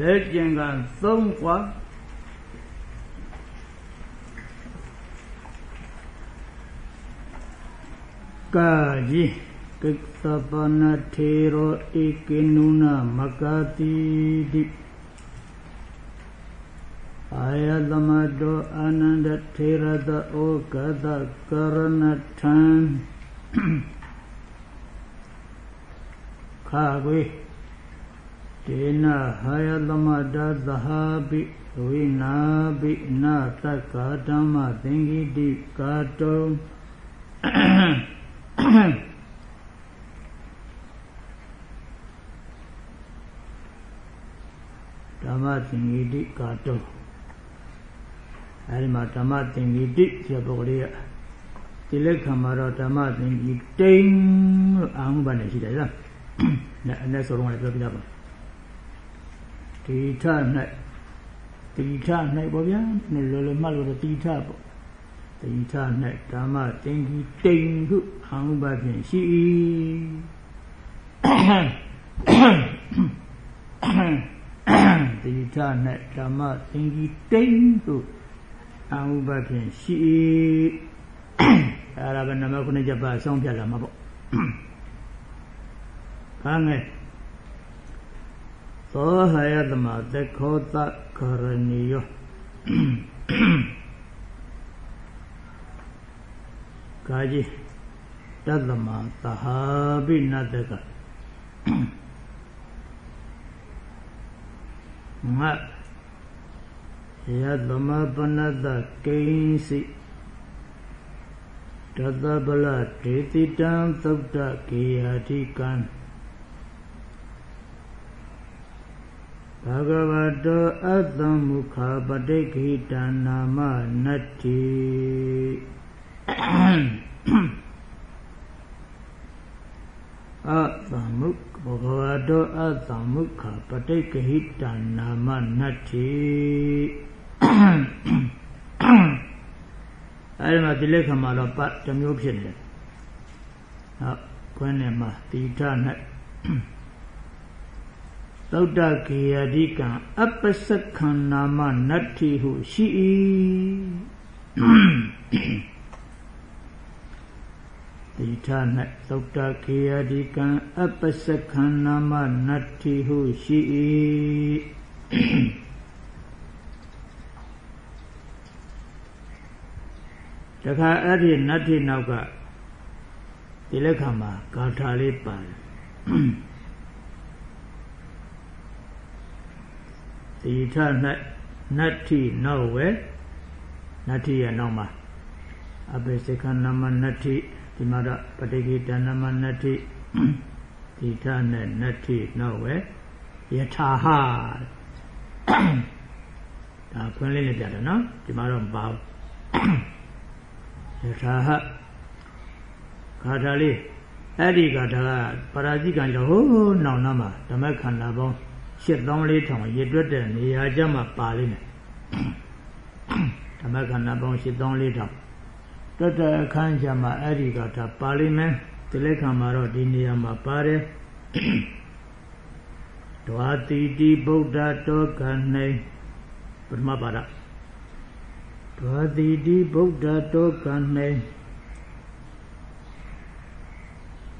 လက်ကျင်ကသုံးกว่าကာကြီးကိသပနထေရောဧကိနုနာမကတိတိအာယသမတောအာနန္ဒထေရတဩကသကရဏထံ ခါကွေတေနဟာယသမတသဟာပိဝိနာပိနာတက္ကဓမ္မသင်္ကိတိကာတုံဓမ္မသင်္ကိတိကာတုံအဲဒီမှာဓမ္မသင်္ကိတိဆိုပုဂ္ဂလိကဒီလက်ခံမှာတော့ဓမ္မသင်္ကိတိန်လို့အာဟုဘနဲ့ရှိတယ်လား နဲ့အနဲ့ဆိုတော့လည်းပြောပြတာပါတိထ၌တိထ၌ပေါ့ဗျာနဲ့လောလောမှတ်လို့တိထပေါ့တိထ၌ဓမ္မသင်္ကိတိန်ဟုအာဟုဘဖြင့်ရှိတိထ၌ဓမ္မသင်္ကိတိန်ဟုအာဟုဘဖြင့်ရှိအဲ့ဒါပဲနမခုနှစ်ချက်ပါဆောင်းပြလာမှာပေါ့ခါ ငယ်သောဟယသမသခောတကရဏီယောကာကြီးတသမသဟာပိနတကငါယသမပနတကိဉ္စီတသဗလဒေတိတံသုဒ္ဓကေယတိကံ ဘဂဝတောအတ္တမုခပတိခိတနာမနတ္တိအတ္တမုဘဂဝတောအတ္တမုခပတိခိတနာမနတ္တိအဲဒီမှာဒီလက်ခံမှာတော့ပတ်တစ်မျိုးဖြစ်နေတယ်။နောက်ခွန်းနဲ့မှာတိထ၌ သုဒ္ဓကေယတိကံအပ္ပစခန္နာမနတ္ထိဟုရှိ၏တိထ၌သုဒ္ဓကေယတိကံအပ္ပစခန္နာမနတ္ထိဟုရှိ၏တခါအဲ့ဒီနတ်ထိနောက်ကဒီလက်ခံမှာဂါထာလေးပါတယ် ဒီထ၌နတ်ထိနောက်ဝဲနတ်ထိရဲ့နောက်မှာအပိစေခနမနတ်ထိဒီမှာတော့ပဋိကိတနမနတ်ထိဒီထနဲ့နတ်ထိနောက်ဝဲယထာဟဒါခွန်းလေးနဲ့ပြတယ်နော်ဒီမှာတော့မပါဘူးယထာဟဂါထာလေးအဲ့ဒီဂါထာကပရာဇိကံကြောင့်ဟိုးနောင်နာမှာဓမ္မခန္ဓာပေါင်း 7400ထောင်ရည်တွက်တဲ့နေရာကျမှပါလိမ့်မယ်ဓမ္မခန္ဓာပေါင်း7400ထောင်တွက်တဲ့အခန်းကျမှအဲ့ဒီဂါထာပါလိမ့်မယ်ဒီလက်ခံမှာတော့ဒီနေရာမှာပါတယ်ဒွာတိတိဗုဒ္ဓတောကနေပထမပါဒဒွာတိတိဗုဒ္ဓတောကနေ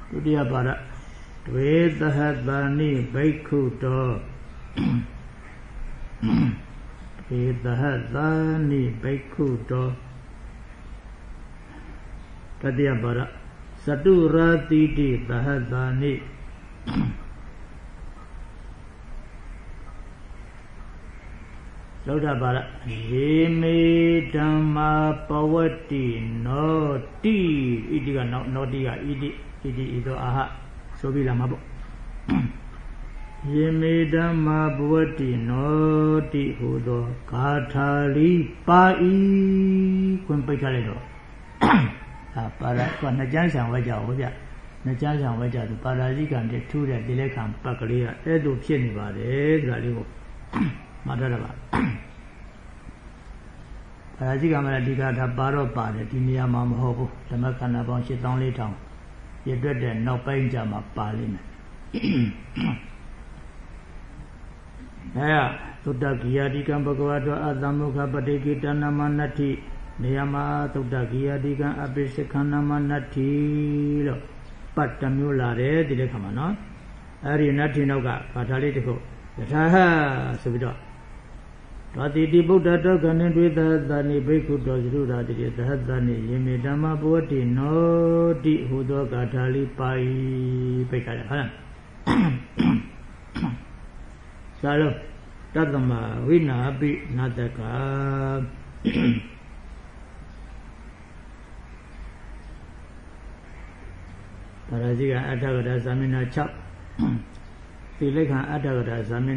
ဒုတိယပါဒ ဒွေသဟတာနိဘိက္ခုတောဒွေသဟတာနိဘိက္ခုတောတတိယပါဒသတုရာတိတိသဟတာနိလောဒပါရရေမေဓမ္မာပဝတ္တိနောတိဣတိကနောနောတိကဣတိဣတိဣသောအာဟ ဆိုပြီးလာမှာပေါ့ယေမေဓမ္မာဘဝတ္တိနောတိဟူသောဂါထာလီပါဤခွင်ပိတ်ထားလိုက်တော့အာပါရကနှစ်ကျမ်းဆံဝဲကြဟောဗျနှစ်ကျမ်းဆံဝဲကြသူပါရာဇိကံတဲ့ထူးတဲ့ဒီလက်ခံပတ်ကလေးကအဲ့လိုဖြစ်နေပါတယ်ဆိုတာလေးကိုမှတ်ထားတာပါပါရာဇိကံမလည်းဒီကထာပါတော့ပါတယ်ဒီနေရာမှာမဟုတ်ဘူးဓမ္မခန္ဓာပေါင်း8400 ရတွက်တဲ့နောက်ပိုင်းကျမှပါလိမ့်မယ်အဲသုတ္တဂိယာတိကံဘဂဝတောအသမုခပတိကိတနာမနတ္ထိနေယမသုတ္တဂိယာတိကံအပိစခဏမနတ္ထိလို့ပတ်တမျိုးလာတယ်ဒီတဲ့ခါမှာနော်အဲ့ဒီနတ္ထိနောက်ကဘာသာလေးတစ်ခုယထာဟဆိုပြီးတော့ သောတိတိဗုဒ္ဓတောကဏ္ဍတွေသသနိဘိက္ခုတောသရုရာတိသဟသနိယေမေဓမ္မပဝတိနောတိဟူသောဂါထာလေးပါ၏ပိတ်ကြတယ်ဟုတ်လားသာလို့တတ္တမဝိနာပိနာတကပါရဇိကအတ္တကရဇာမဏ6သီလိခံအတ္တကရဇာမဏ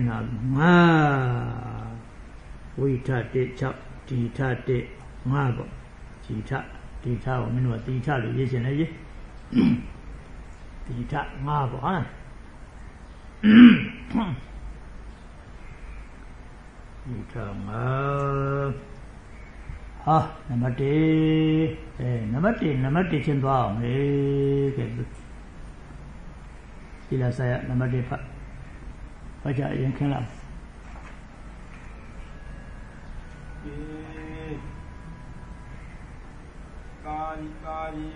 5 ဝိထတိ6ဒီထတိ5ပေါ့ဒီထဒီထကိုမင်းတို့ကဒီထလို့ရေးရှင်လေရေးဒီထ5ပေါ့ဟာဒီထ5ဟာနံပါတ်1အဲနံပါတ်1နံပါတ်1ချင်းသွားအောင်လေကဲဒီလာဆိုင်နံပါတ်1ဖတ်ဘာကြရင်ခင်းလား ကာယကာယီ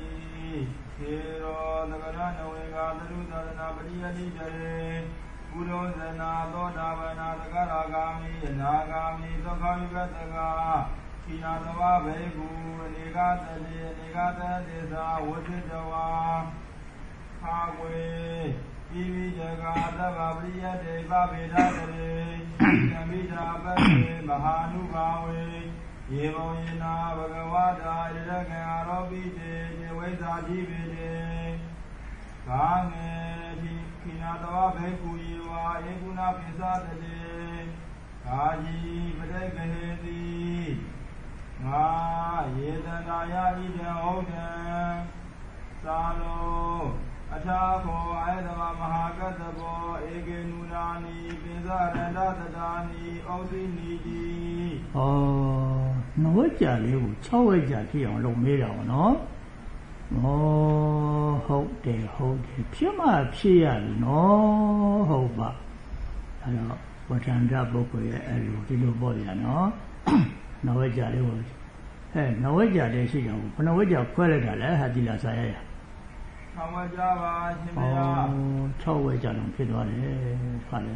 ခေရောသကရနဝေကသရုသရဏပရိယတိတရေပုရောဇနာသောတာဝနာသကရာဂာမိအနာဂာမိသက္ခဝိပတ္တကခိနာသဝဘေကုအနေကတတိအနေကတတိသာဝဋ္ဌတဝါခာဝေ ဤဝိဇဂာသဗ္ဗပရိယတေပဗေဒတရေသံမိတာပတေမဟာနုဘာဝေယေဘုံယေနာဘဂဝတာဣရကံအာရောပိတေေဝိဇာတိပိတေကာငေတိခိနာတဝဘေကုယေဝါဧကုဏပိသတတေကာယီပရိကဟေတိငါယေတန္တာယဣဒံဟုတ်တံသာလော အထာခောအာယတမမဟာကတ္တဘောဧကေနုနာနိပိဇရန္တတတာနိဩသိနိတိဩနဝက်ကြလေးကို6ဝက်ကြဖြစ်အောင်လုပ်မေးတာပေါ့နော်ဩဟုတ်တယ်ဟုတ်တယ်ဖြစ်မှဖြစ်ရပြီနော်ဟုတ်ပါအဲတော့ဝဋ္ဌန္တပုဂ္ဂိုလ်ရဲ့အဲလိုဒီလိုပေါ့ဗျာနော်နဝက်ကြလေးကိုအဲနဝက်ကြလေးရှိကြဘူးဘယ်နဝက်ကြခွဲလိုက်တာလဲဟာဒီလာစားရရ သံဝကြပါရှင် ဩ ဗျာ 6ဝက်ကြလုံးဖြစ်သွားတယ်ဟာလေ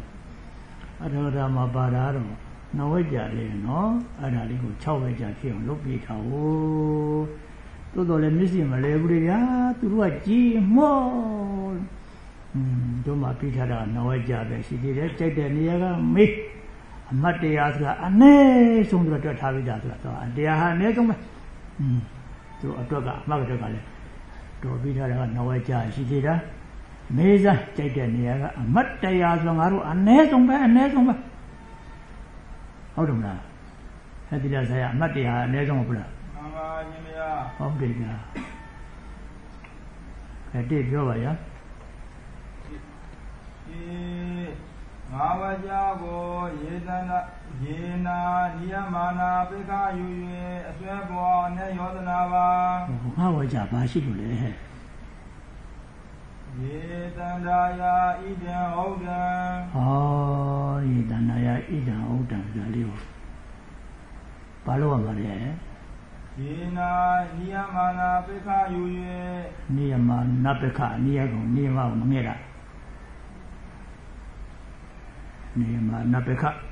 အထောဓမ္မပါတာတော့နဝက်ကြလေးနော်အဲ့ဒါလေးကို6ဝက်ကြဖြစ်အောင်လုပ်ပြထားဖို့တိုးတော်လည်းမျက်စိမလဲဘူးလေဗျာသူတို့ကကြည်မော့อืมတို့မှပြထားတာနဝက်ကြပဲရှိသေးတယ်ကြိုက်တဲ့နေရာကမေးအမတ်တရားဆိုတာအနည်းဆုံးသူတို့တွက်ထားပြီးသားဆိုတာတော့တရားဟာအနည်းဆုံးပဲอืมသူအတွက်ကအမှတ်အတွက်ကလည်း တော်ပြီးထားတာကနဝက်ကြရှိသေးတာမေးစားကြိုက်တဲ့နေရာကအမတ်တရားဆိုငါတို့အနည်းဆုံးပဲအနည်းဆုံးပဲဟုတ်တယ်မလားဟဲ့ဒီလားဆရာအမတ်တရားအနည်းဆုံးဟုတ်လားသံပါရှင်ဗျာဟုတ်တယ်ကြာအဲ့ဒီပြောပါရဒီ ငါဝကြကိုယေတနာယေနာနိယမာနာပိခာယူ၍အစွဲပေါ်နဲ့ယောသနာပါငါဝကြဘာရှိလို့လဲဟဲ့ယေတန္တာယာဣဒံဟုတ်တံဟောဒီတဏှာယဣဒံဥဒ္ဒံဆိုတာလေးကိုဘာလို့ရမှာလဲယေနာနိယမာနာပိခာယူနိယမနပခနိယကုနိယမကိုမငဲ့တာ နိယမနပခ၍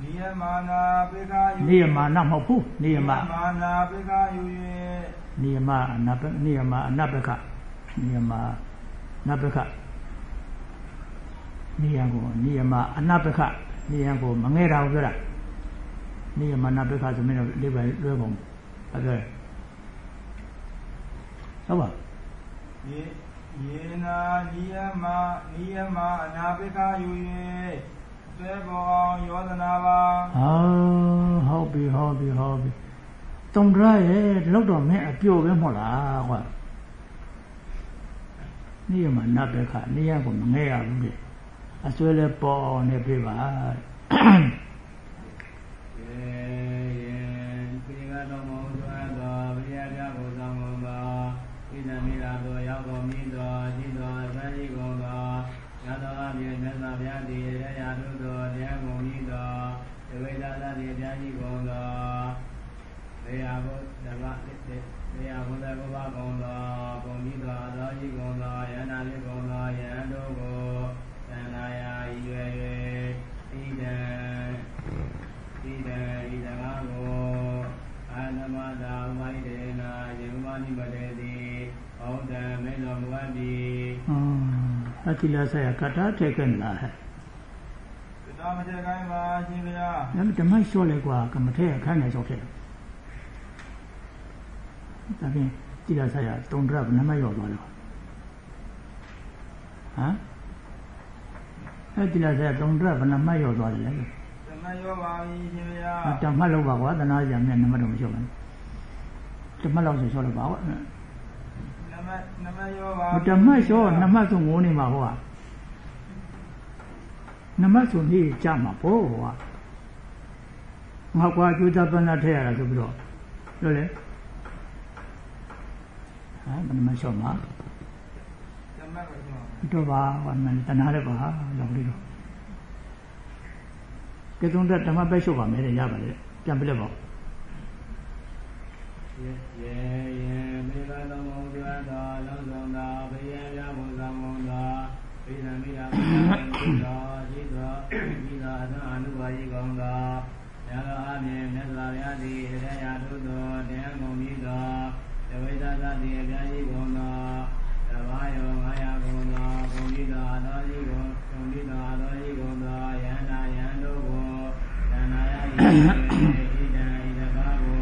နိယမာနာပိခာယူနိယမနမဟုတ်ဘူးနိယမမာနာပိခာယူနိယမအနပနိယမအနပခနိယမနပခနိယကိုနိယမအနပခနိယကိုမငဲ့တာကိုပြောတာနိယမနပခဆိုမင်းတို့လေးပဲလွဲကုန်ဟုတ်ကဲ့ဟုတ်ပါ ယေယေနာနိယမနိယမအနာပိခာယူ၍သွဲပေါ်ယောသနာပါဟာဟုတ်ပြီဟုတ်ပြီဟုတ်ပြီတုံဒရရဲ့လောက်တော့မင်းအပြိုပဲမဟုတ်လားကွာနိယမနပခနိယကိုမငဲ့ရဘူးလေအစွဲလဲပေါ်နေပြပါ အတိလဆရာကတာထဲကန်လာဟဲ့သတ္တမတေကိုင်းပါရှင်ဗျာဒါပေမဲ့ဓမ္မလျှော့လိုက်ကွာကမထဲအခန်းနဲ့ရောက်ဖြစ်တယ်ဒါပြင်တိလဆရာတုံဒရဗနမရောက်သွားတော့ဟမ်အဲ့တိလဆရာတုံဒရဗနမရောက်သွားတယ်လေသမယောပါပြီရှင်ဗျာအတမတ်လောက်ပါကွာတနာကြမြတ်နမတော့မလျှော့ဘူးတမတ်လောက်ဆိုလျှော့လို့ပါကွာ နမနမယောပါဓမ္မလျှော့နမဆိုငိုးနေမှာဟောနမဆိုနေကြမှာပေါ့ဟောငါကွာကျူးသားပန်းသားထည့်ရတာဆိုပြီးတော့လို့လေဟမ်ဘယ်မှာလျှော့မှာသမကိုရှင်ပါတော့ပါဟောမှန်တနာလည်းပါလောက်လေးတော့ကဲတုံးတဲ့ဓမ္မပဲလျှော့ပါမယ်တဲ့ရပါလေပြန်ပြလက်ပေါ့ယေယေမေဃသမုဒ္ဒတာ အသံအနုဘာယိကောင်းသာရသောအမြင်မြတ်စွာဘုရားသည်တရားထုသောတရားကုန်ပြီးသောတဝိသသတိအပြာရှိကုန်သောတဘာယောငါယကုန်သောကုန်ပြီးသောအသောရှိကုန်ကုန်ပြီးသောအသောရှိကုန်သောယန္တာယံတို့ကိုသန္နာယဣဒံဣဒဘာကို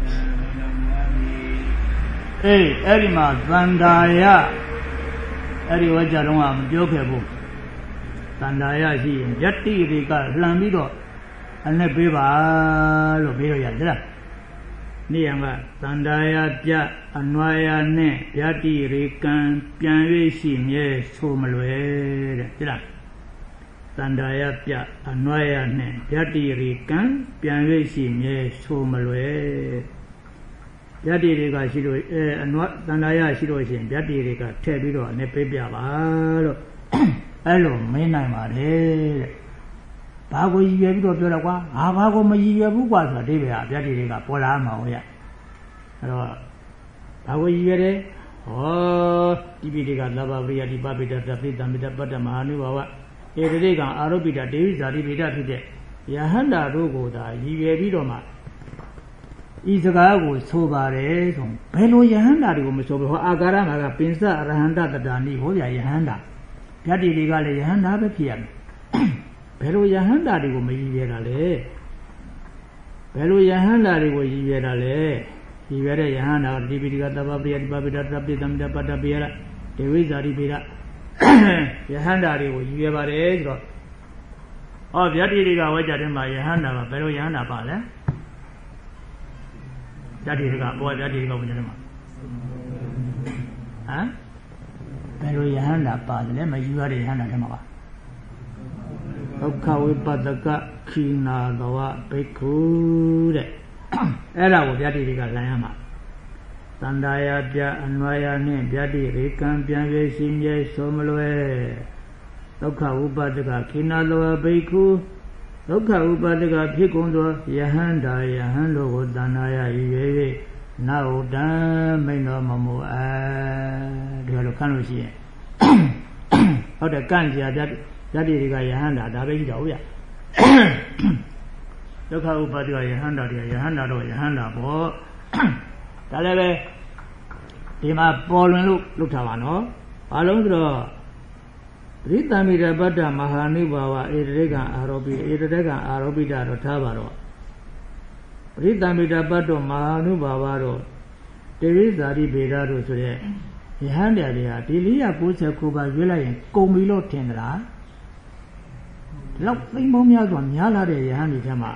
သံမေနမောမိအေးအဲ့ဒီမှာသန္တာယအဲ့ဒီဝကြတော့ကမပြောခဲ့ဘူး သန္တာယရှိရင်ယတ္တိတွေကလှန်ပြီးတော့အနဲ့ပေးပါလို့ပြောရရတယ်လားနေရမှာသန္တာယပြအနွာယနဲ့ယတ္တိရေကံပြန်၍ရှိမြဲဆိုမလွယ်တဲ့ဟုတ်လားသန္တာယပြအနွာယနဲ့ယတ္တိရေကံပြန်၍ရှိမြဲဆိုမလွယ်ယတ္တိတွေကရှိလို့အဲအနွာသန္တာယရှိလို့ရှိရင်ယတ္တိတွေကထည့်ပြီးတော့အနေပေးပြပါလို့ အဲ့လိုမင်းနိုင်ပါလေတဲ့ဘာကိုရည်ရွယ်ပြီးတော့ပြောတော့ကွာငါဘာကိုမရည်ရွယ်ဘူးကွာဆိုတာအိဗေဟာယတ္တိတွေကပေါ်လာမှာဟုတ်ရအဲ့တော့ဘာကိုရည်ရွယ်တယ်ဟောတိပိတွေကသဗ္ဗပရိယတိပပိတတပိတံပိတပတ္တမဟာနုဘဝဧတရိကံအာရုပိတဒေဝိဇာတိပိတဖြစ်တဲ့ယဟန္တာတို့ကိုသာရည်ရွယ်ပြီးတော့မှဤစကားကိုဆိုပါတယ်ဆိုဘယ်လိုယဟန္တာတွေကိုမဆိုဘူးဟောအာကာရမှာကပိစအရဟန္တတတ္တာနိဟောပြယဟန္တာ ဓာတ်တွေကလည်းယဟန္တာပဲဖြစ်ရမယ်ဘယ်လိုယဟန္တာတွေကိုမရည်ရွယ်တာလဲဘယ်လိုယဟန္တာတွေကိုရည်ရွယ်တာလဲရည်ရွယ်တဲ့ယဟန္တာကတိပိဋကသဗ္ဗပရိယတိပပိတတပိတံတပတ္တပိယရဒေဝိဇာတိပိရယဟန္တာတွေကိုရည်ရွယ်ပါတယ်ဆိုတော့ဟောဗျာတိတွေကဝဲကြတဲ့မှာယဟန္တာကဘယ်လိုယဟန္တာပါလဲဓာတ်တွေကဘောဓာတ်တွေကဝင်ကြတယ်မှာဟမ် ဘယ်လိုယဟန္တာပါတယ်လဲမယူရတဲ့ယဟန္တာထဲမှာပါဒုက္ခဝိပဿကခိနာသဝဘိက္ခုတဲ့အဲ့ဒါကိုဗျာတိတွေကလမ်းရမှာတန္တာယပြအနွာယနှင့်ဗျာတိရေကံပြန်ရရှိမြဲဆိုမလွယ်ဒုက္ခဝိပဿကခိနာသဝဘိက္ခုဒုက္ခဥပါဒကဖြစ်ကုန်သောယဟန္တာယဟန်တို့ကိုတဏ္ဍာယရွေ၍ နာဟုတံမိန်တော်မမူအဲဒီလိုခံလို့ရှိရင်ဟုတ်တယ်ကန့်ကြရဓာတ်တွေကယဟန္တာဒါပဲရှိတော့ဗျဒုက္ခဥပါဒကယဟန္တာတွေကယဟန္တာတော့ယဟန္တာပေါ့ဒါလည်းပဲဒီမှာပေါ်လွင်လို့လုပ်ထားပါနော်ဘာလို့ဆိုတော့ပရိသမိရပတ္တမဟာနိဘာဝဧတရေကအာရောပိဧတရေကအာရောပိတာတော့ထားပါတော့ ပရိသမိတပတ္တမဟာနုဘာဝတော့တေရိဇာတိဗေဒတို့ဆိုတဲ့ယဟန်တယ်တွေဟာဒီ469ပါးရွေးလိုက်ရင်ကုန်ပြီလို့ထင်သလားဒီလောက်သိမ့်ပေါင်းများစွာများလာတဲ့ယဟန်တွေထဲမှာ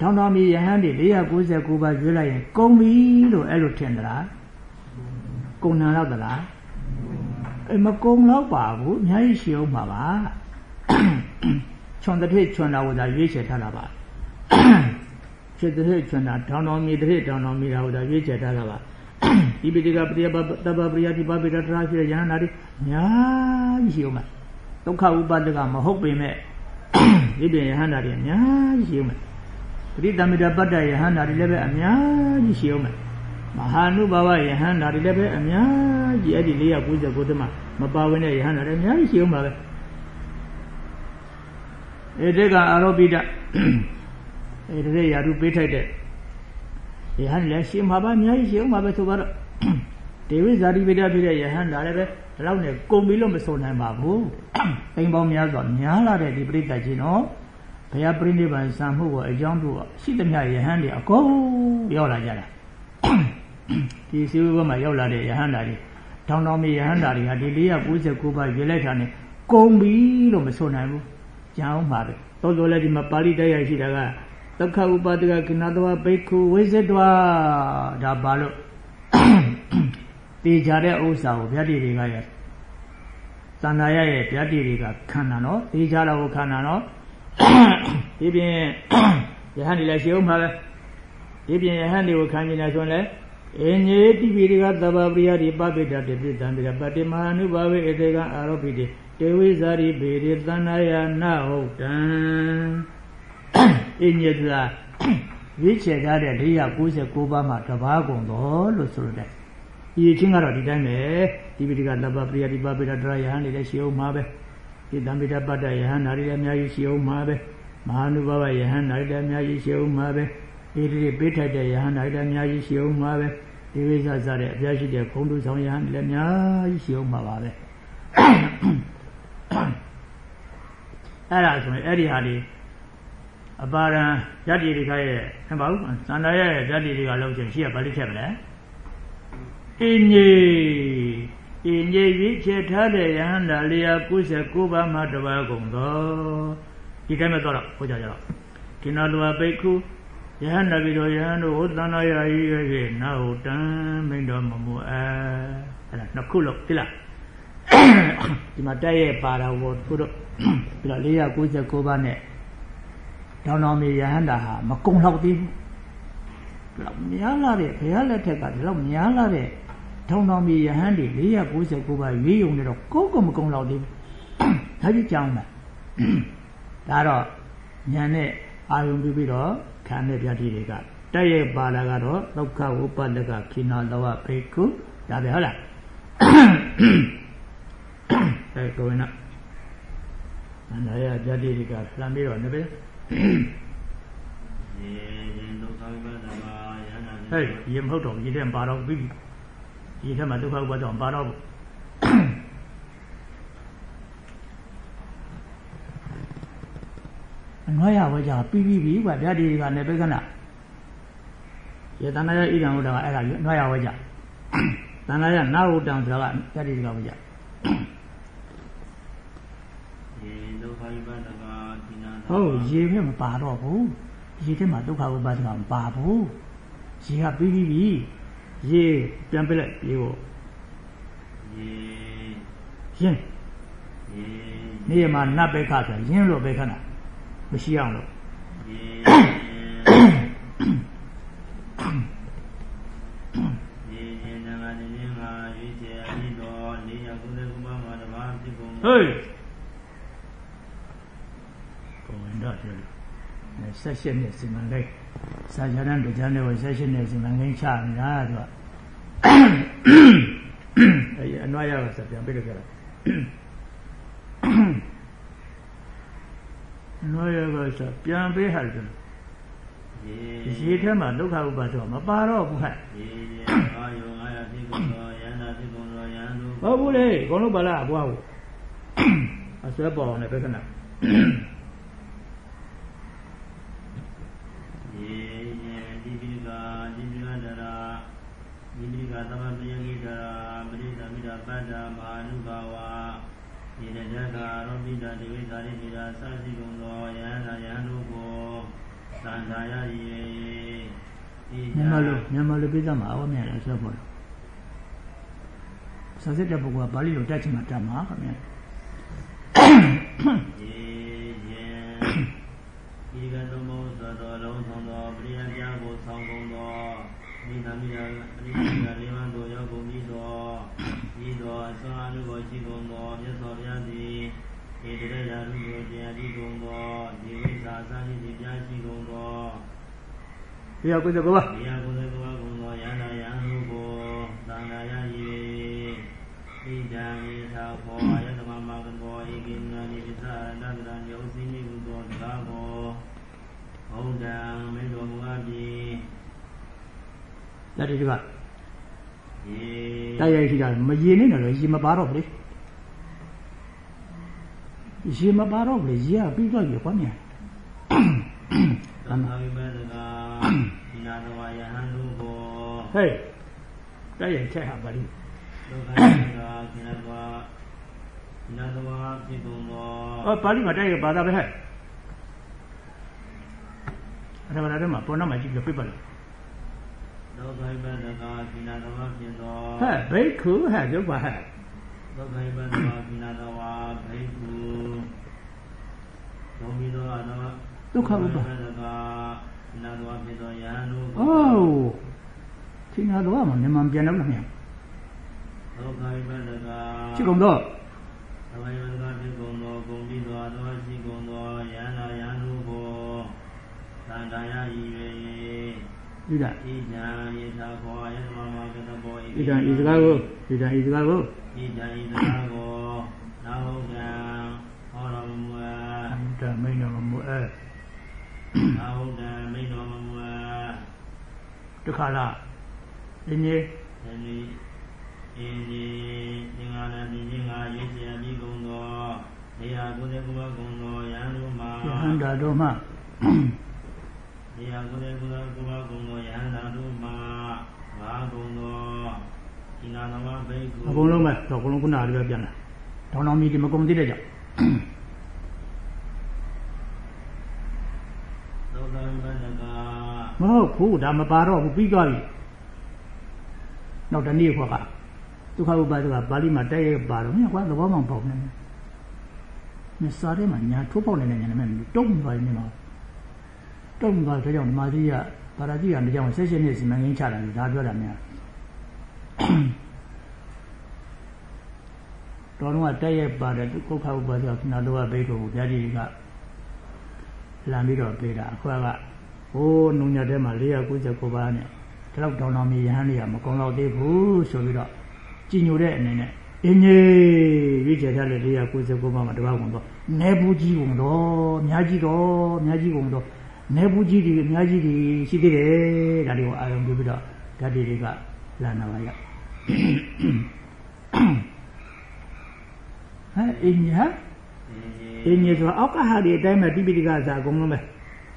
တောင်းတော်မီယဟန်တွေ469ပါးရွေးလိုက်ရင်ကုန်ပြီလို့အဲ့လိုထင်သလားကုန်နံတော့သလားအဲမကုံတော့ပါဘူးအများကြီးရှိအောင်ပါပါချွန်တဲ့ချွန်တာကိုသာရွေးချယ်ထားတာပါ ဖြစ်တဲ့ချွန်တာတောင်းတော်မီတဲ့တောင်းတော်မီတာကိုသာရွေးချယ်ထားတာပါဒီပိတိကပရိယပတပပရိယတိပပိတတရာရှိတဲ့ယဟန္တာတွေအများကြီးရှိအောင်မယ်ဒုက္ခဥပါဒကမဟုတ်ပေမဲ့ဒီပြင်ယဟန္တာတွေအများကြီးရှိအောင်မယ်ပရိသမိတပတ္တယဟန္တာတွေလည်းပဲအများကြီးရှိအောင်မယ်မဟာနုဘဝယဟန္တာတွေလည်းပဲအများကြီးအဲ့ဒီ499တမမပါဝင်တဲ့ယဟန္တာတွေအများကြီးရှိအောင်ပါပဲဧတေကအာရောပိတ ဧတေရာထုပေးထိုက်တဲ့ယဟန်လည်းရှင်မှာပါအများကြီးရှင်အောင်ပါပဲဆိုတော့ဒေဝိဇာတိပိတဖြစ်တဲ့ယဟန်ဒါလည်းပဲဒီလောက်နဲ့ကုန်ပြီလို့မဆိုနိုင်ပါဘူးအိမ်ပေါင်းများစွာများလာတဲ့ဒီပြိတ္တကြီးနော်ဘုရားပြိဋိဘံစံမှုကိုအကြောင်းတို့ရှိသမျှယဟန်တွေအကုန်ရောက်လာကြတာဒီစီဝဘမှာရောက်လာတဲ့ယဟန်ဓာတွေတောင်းတောင်းမြေယဟန်ဓာတွေဟာဒီ499ပါးရွေးလိုက်တာနဲ့ကုန်ပြီလို့မဆိုနိုင်ဘူးကြအောင်ပါပဲတော်တော်လည်းဒီမှာပါဠိတရားရှိတာက သက္ခဥပါဒကကိဏတဝဘိက္ခုဝိဇ္ဇတဝဒါပါလို့တေချာတဲ့ဥစ္စာကိုဗျာတိတွေကရသန္တာရရဲ့ဗျာတိတွေကခန္ဓာနော်တေချာတော့ခန္ဓာနော်ဒီပြင်ယဟန်ဒီလည်းရှိအောင်ပါပဲဒီပြင်ယဟန်တွေကိုခံကျင်နေဆိုရင်လည်းအင်းကြီးတိပိတွေကသဗ္ဗပရိယတိပပိတ္တတိပိတံပိရပတိမဟာနုဘာဝေဧတေကအာရောပိတိတေဝိဇာရိဘေရိသန္နာယနာဟုတ်တံ အင်းကြီးကရွေးချယ်ထားတဲ့499ပါးမှာတပါးကုန်တော်လို့ဆိုရတယ်ဒီချင်းကတော့ဒီတိုင်းပဲဒီပိတိကသဗ္ဗပရိယတိပပိတ္တတရယဟန်တွေလည်းရှိအောင်ပါပဲဒီတံပိတပတ္တယဟန်ဓာတွေလည်းအများကြီးရှိအောင်ပါပဲမဟာနုဘာဝယဟန်ဓာတွေလည်းအများကြီးရှိအောင်ပါပဲဒီဒီပေးထိုက်တဲ့ယဟန်ဓာတွေလည်းအများကြီးရှိအောင်ပါပဲဒီဝိဇ္ဇစတဲ့အပြားရှိတဲ့ခုံးတူဆောင်ယဟန်တွေလည်းအများကြီးရှိအောင်ပါပါပဲအဲ့ဒါဆိုရင်အဲ့ဒီဟာဒီ အပါရံယတ္တိတွေကရဲ့ဟဲ့ပါဘူးသန္တာရဲ့ယတ္တိတွေကလုံးချင်ရှိရပါလိမ့်ချက်မလဲအင်းကြီးအင်းကြီးရွေးချယ်ထားတဲ့ယဟန္တာ499ပါးမှတပါးကုန်သောဒီတိုင်းမဲ့တော့ဟောကြကြတော့ကိနောလောဘိက္ခုယဟန္တာပြီးတော့ယဟန်တို့ဟောသန္တာယဤရဲ့နာဟုတံမိန်တော်မမူအဲအဲ့ဒါနှစ်ခုလို့သိလားဒီမှာတက်ရဲ့ပါတာဟောသူတို့ပြီးတော့499ပါးနဲ့ တောင်းတော်မြေယဟန္တာဟာမကုံတော့သေးဘူးဒီလောက်များလာတဲ့ဘုရားလက်ထက်ကဒီလောက်များလာတဲ့ထောင်တော်မြေယဟန်တွေ499ပါးရွေးယုံနေတော့ကိုယ်ကမကုံတော့သေးဘူးဒါကြီးကြောင်းတာဒါတော့ညာနဲ့အာယုံပြုပြီးတော့ခံတဲ့ပြတိတွေကတက်ရဲ့ပါလာကတော့ဒုက္ခဝုပတကခိနာလောဘဖေကုဒါပဲဟုတ်လားအဲကိုဝင်တော့အန္တရာပြတိတွေကလှမ်းပြီးတော့နေပဲ ယေရင်ဒုက္ခဝိပဿနာယန္တာဟဲ့ရေမဟုတ်တော့ရေထဲမှာပါတော့ပြီးပြီရေထဲမှာဒုက္ခဥပါဒတော့ပါတော့ဘူးအနွားရဝဲကြပြီးပြီးပြီကွာဗျာဒီကနေပိခဏရေတဏ္ဍာရဣဒံဟုတ်တာကအဲ့ဒါအနွားရဝဲကြတဏ္ဍာရနာဟုတ်တံဆိုတာကဗျာဒီကဝဲကြ ယေဒုက္ခဝိပဿနာခိနာ ဟုတ်ရေထဲမှာပါတော့ဘူးရေထဲမှာဒုက္ခဥပါဒကမပါဘူးရေကပြီးပြီးပြီရေပြန်ပြလိုက်ရေကိုယေရင်းယေနေ့မှာနတ်ပဲခဆိုရင်းလို့ပဲခဏမရှိအောင်လို့ယေယေယေနဂတိနေငါရွေးချယ်အပြီးတော်နေရကုသကုမမှာတပါးဖြစ်ကုန် ဟေးကိုဝင်တော့တယ် ဆက်ရှင်းနေစီမံကိန်းစာကြတဲ့တရားနဲ့ဆက်ရှင်းနေစီမံကိန်းချနေတာသူကအဲအနွားရကစပြန်ပြလိုက်ကြတာအနွားရကစပြန်ပေးဟာတယ်ယေရေထဲမှာဒုက္ခဥပါဒတော့မပါတော့ဘူးဟဲ့ယေယေအာယောအာယဖြစ်ကုန်တော်ယန္တာဖြစ်ကုန်တော်ယန္တုဟုတ်ဘူးလေဘုံလုံးပါလားအဘွားကိုအစွဲပေါ်အောင်လည်းပဲခဏ ယေယေဒီပိကာဒီပိကာဒရာဒီပိကာ သမပယကိဒရာပရိသမိတာပတ္တမဟာနုဘာဝဒီတဇဂါရောပိတာဒီဝိသရိပိတာသတိကုန်တော်ယန္တာယန္တုကိုသံသာယယေဒီမြန်မာလိုမြန်မာလိုပြသမှာအဝမြန်လည်းဆွဲပေါ်တယ်စာစစ်တဲ့ပုဂ္ဂိုလ်ကပါဠိလိုတက်ချင်မှတက်မှာခင်ဗျာယေယေဒီကသုံးဘုသောတော်လုံးဆောင်တော်ပရိယပြာကိုဆောင်ကုန်တော် ဒီနာမည်ရာပရိသေရာလေးပါးတို့ရောက်ကုန်ပြီးတော့ဤတော်အစွမ်းအမှုကိုရှိကုန်သောမြတ်စွာဘုရားသည်ဧတရရာလူကိုတရားဒီကုန်သောဒီဝိသာသာတိဒီပြရှိကုန်သောတရားကိုယ်ကိုပါဒီယကုသကဝကုန်သောယန္တာယံဟုကိုသံဃာယယေဣဒံယေသာခောအယတမမကဘောဧကိနာနိပိသရဏတရဏယောစိနိဟုသောတကားကိုဘုဒ္ဓံမေတ္တော်မူအပ်ပြီ တတိကယေတိုက်ရိုက်ရှိတာမရေနေတယ်လေရေမပါတော့ဘူးလေရေမပါတော့ဘူးလေရေကပြီးသွားပြီကွာမြန်သံဃာဝိပဒကဒီနာတဝယဟန်တို့ကိုဟေးတိုက်ရိုက်ချက်ဟာပါလိဒုက္ခကကိနတဝဒီနာတဝဖြစ်ကုန်သောဟောပါဠိမှာတိုက်ရိုက်ပါတာပဲဟဲ့အဲ့ဒါမှလည်းမှာပေါ်နာမှာကြည့်လို့ပြပါလို့ ဒုက္ခဝိပဒကကိနာတဝဖြစ်သောဟဲ့ဘိက္ခုဟဲ့ရုပ်ပါဟဲ့ဒုက္ခဝိပဒကကိနာတဝဘိက္ခုဘုံပြီးသောအတော်ဒုက္ခဥပ္ပါဒကကိနာတဝဖြစ်သောယဟန်တို့အိုးခိနာတော့မှမြန်မာပြန်တော့မမြန်ဒုက္ခဝိပဒကချစ်ကုန်တော့သဝေဝဒကဖြစ်ကုန်သောဂုံပြီးသောအတော်ရှိကုန်သောယဟန်နာယဟန်တို့ကိုသံဃာယဤ၍ ဣဒံဣဒံယေသာခောယသမမကတဘောဣဒံဤစကားကိုဣဒံဤစကားကိုဣဒံဤသနာကိုနာဟုတ်ကံဟောတော်မူအပ်အန္တမိန်တော်မူအဲနာဟုတ်ကံမိန်တော်မူအပ်တခါလားအင်းကြီးဒီနေ့အင်းဒီသင်္ဃာနဲ့ဒီချင်းကရေးစရာပြီးကုန်သောနေရာကိုယ်တည်းကိုယ်ကုန်သောယဟန်တို့မှာယဟန္တာတို့မှ နေရာကိုယ်တည်းကိုယ်ကိုယ်ကုန်သောယဟန်တို့မှာငါကုန်သောဒီနာသမဘိက္ခုအကုန်လုံးပဲတော့အကုန်လုံးခုနကလည်းပြန်လာတောင်းတောင်းမီဒီမကုန်သေးတဲ့ကြောင့်ဒုက္ခဝိပဒကမဟုတ်ဘူးဒါမပါတော့ဘူးပြီးသွားပြီနောက်တနေ့ခွက်ကဒုက္ခဥပ္ပါဒကပါဠိမှာတိုက်ရိုက်ပါတော့မြင်ကွာသဘောမှန်ပေါ့နေမြတ်စာထဲမှာညာထိုးပေါက်နေတဲ့ညာနဲ့တုံးသွားနေမှာ တုံးသွားတဲ့ကြောင့်ဓမ္မကြီးကပါရကြီးကနေကြောင့်ဆက်ရှင်နေစီမံကိန်းချတာလေဒါပြောတာများတော်တော့တိုက်ရိုက်ပါတဲ့ကုက္ခဥပ္ပါဒကခဏလောကဘိက္ခုဘုရားကြီးကလမ်းပြီးတော့ပြေးတာအခုကဟိုးနုံညက်ထဲမှာ499ပါးနဲ့ဒီလောက်တောင်းတောင်းမြည်ရဟန်းတွေကမကုံတော့သေးဘူးဆိုပြီးတော့ကြည်ညိုတဲ့အနေနဲ့အင်းကြီးရွေးချယ်ထားတဲ့499ပါးမှာတပတ်ကုန်တော့နေဘူးကြီးကုန်တော့အများကြီးတော့အများကြီးကုန်တော့ နေဘူးကြီးတွေအများကြီးတွေရှိသေးတယ်ဒါတွေကိုအာရုံပြုပြီးတော့ဓာတ်တွေကလမ်းနာပါရဟဲ့အင်းကြီးဟာအင်းကြီးဆိုအောက်ကဟာဒီအတိုင်းပဲတိပိဋကစာအကုန်လုံးပဲ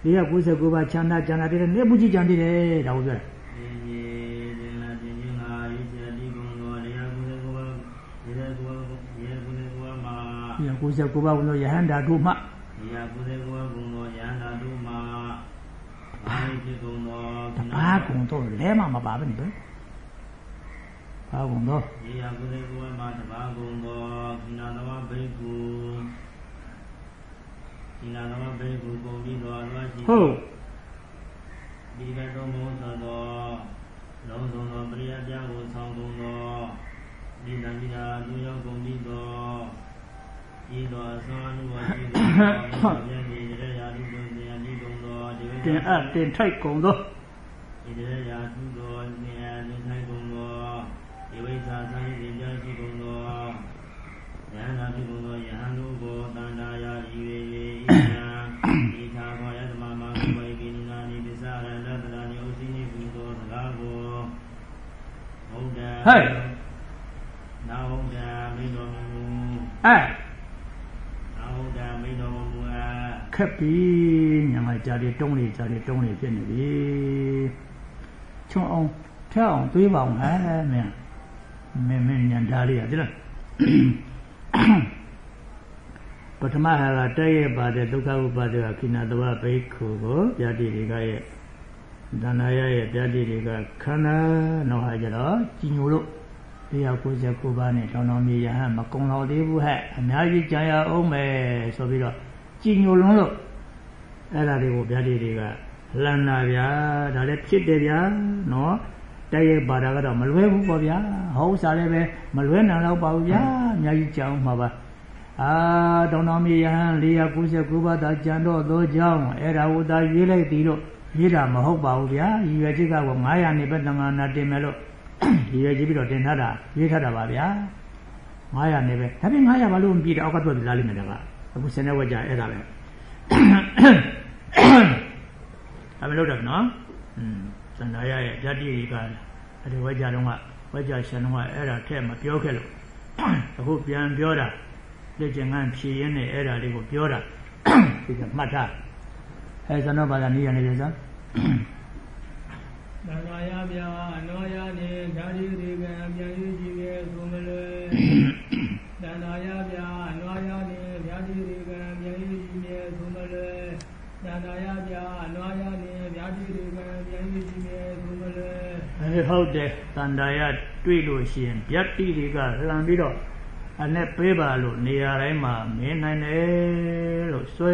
499ပါးချမ်းသာချမ်းသာတဲ့နေဘူးကြီးကြံသေးတယ်ဒါကိုပြောတာေယေဒေနာတင်ခြင်းငါဣဇာတိကုံသောနေရာကိုယ်ကိုယ်ရေရကိုယ်ရေကိုယ်ကိုယ်မှာ499ပါးဝင်တော့ယဟန္တာတို့မှနေရာကိုယ်ကိုယ်ကုံသောယန္တာတို့မှာ ဘာဖြစ်ကုံသောတပါးကုန်တော့လဲမှမပါဘူးနိဗ္ဗာန်ဘာကုန်တော့နေရာကိုယ်ကိုယ်မှာတပါးကုံသောခိနာတဝဘိက္ခုခိနာတဝဘိက္ခုကုန်ပြီးသောအလောရှိဟုတ်ဒီကတော်မောသသောလုံးစုံသောပရိယပြကိုဆောင်းကုန်သောဒီတန်ကြီးသာသူရောက်ကုန်ပြီးသောဤသောအစွမ်းအမှုဝရှိသောမြတ်ကြီးတဲ့ရာလူတို့ တရားကြီးကုန်သောဒီဝိတင်အပ်တင်ထိုက်ကုန်တော့ဤတဲ့ရာသူသောနေရာတွင်ထိုင်ကုန်သောဒီဝိသာသံဃိတရားရှိကုန်သောယဟန္တာပြုကုန်သောယဟန်တို့ကိုတန်တာယာဤ၍ဤယံဤသာဘောယသမမကုဝေကိနိနာနိပစ္စရဏတတနိဥသိနိပုသောစကားကိုဘုဒ္ဓနာဟုဒ္ဓမိတော်မူအဲ နာဟုဒ္ဓမိတော်မူအပ် ခက်ပြီညငါကြာတယ်တုံးနေကြာတယ်တုံးနေဖြစ်နေပြီချုံအောင်ထက်အောင်တွေးပါအောင်ဟဲ့မင်းမင်းမင်းညံသားလေးရတယ်လားပထမဟာကတဲ့ရပါတဲ့ဒုက္ခဥပါဒကခိနာတဝဘိက္ခုကိုဗျာတိတွေကရဲ့ဒါနာရရဲ့ဗျာတိတွေကခန္ဓာတော့ဟာကြတော့ကြီးညိုလို့199ပါးနဲ့တောင်းတော်မြေရဟန်းမကုံတော်သေးဘူးဟဲ့အများကြီးကြာရအောင်မယ်ဆိုပြီးတော့ ကြီးညိုလွန်းလို့အဲ့ဒါတွေကိုဗျာတိတွေကလှမ်းတာဗျာဒါလည်းဖြစ်တယ်ဗျာနော်တိုက်ရိုက်ပါတာကတော့မလွဲဘူးပေါ့ဗျာဟောဥစားလည်းပဲမလွဲနိုင်တော့ပါဘူးဗျာအများကြီးကြောင်းမှာပါအာတောင်းတော်မြေယဟန်499ပါးသာကြံတော့သောကြောင့်အဲ့ဒါဝသာရေးလိုက်သည်လို့ရေးတာမဟုတ်ပါဘူးဗျာရည်ရွယ်ချက်က900နေပဲတန်ခါနာတင်မယ်လို့ရည်ရွယ်ချပြီးတော့တင်ထားတာရေးထားတာပါဗျာ900နေပဲဒါပြင်900ဘာလို့မပြည့်တော့အောက်ကတွက်ပြီးလာလိမ့်မယ်တက အခုစနေဝက်ကြအဲ့ဒါပဲအမလို့တော့နော်อืมသန္တာရရဲ့ဓာတိကအဲဒီဝက်ကြတော့ကဝက်ကြရှင်တော့ကအဲ့ဒါထဲ့မပြောခဲ့လို့အခုပြန်ပြောတာလက်ကျင်ကဖြည်ရင်းနဲ့အဲ့ဒါလေးကိုပြောတာဒီကမှတ်ထားအဲဇနောဘာသာနေရနေကြစမ်းသံဃာယဗျာအနောယနေဓာတိရိကံပြန်ယူကြည့်ရဲ့သုံးမလွယ်သံဃာယဗျာအနောယနေဓာတိရိကံပြန်ယူကြည့်ရဲ့သုံးမ လွယ်သံဃာယဗျာအနောယနေဓာတိရိကံပြန်ယူကြည့်ရဲ့သုံးမလွယ်အဲဟုတ်တယ်တန်တာရတွေ့လို့ရှိရင်ဗျတ်တိတွေကလှန်ပြီးတော့အနဲ့ပေးပါလို့နေရာတိုင်းမှာမင်းနိုင်တယ်လို့ဆွဲ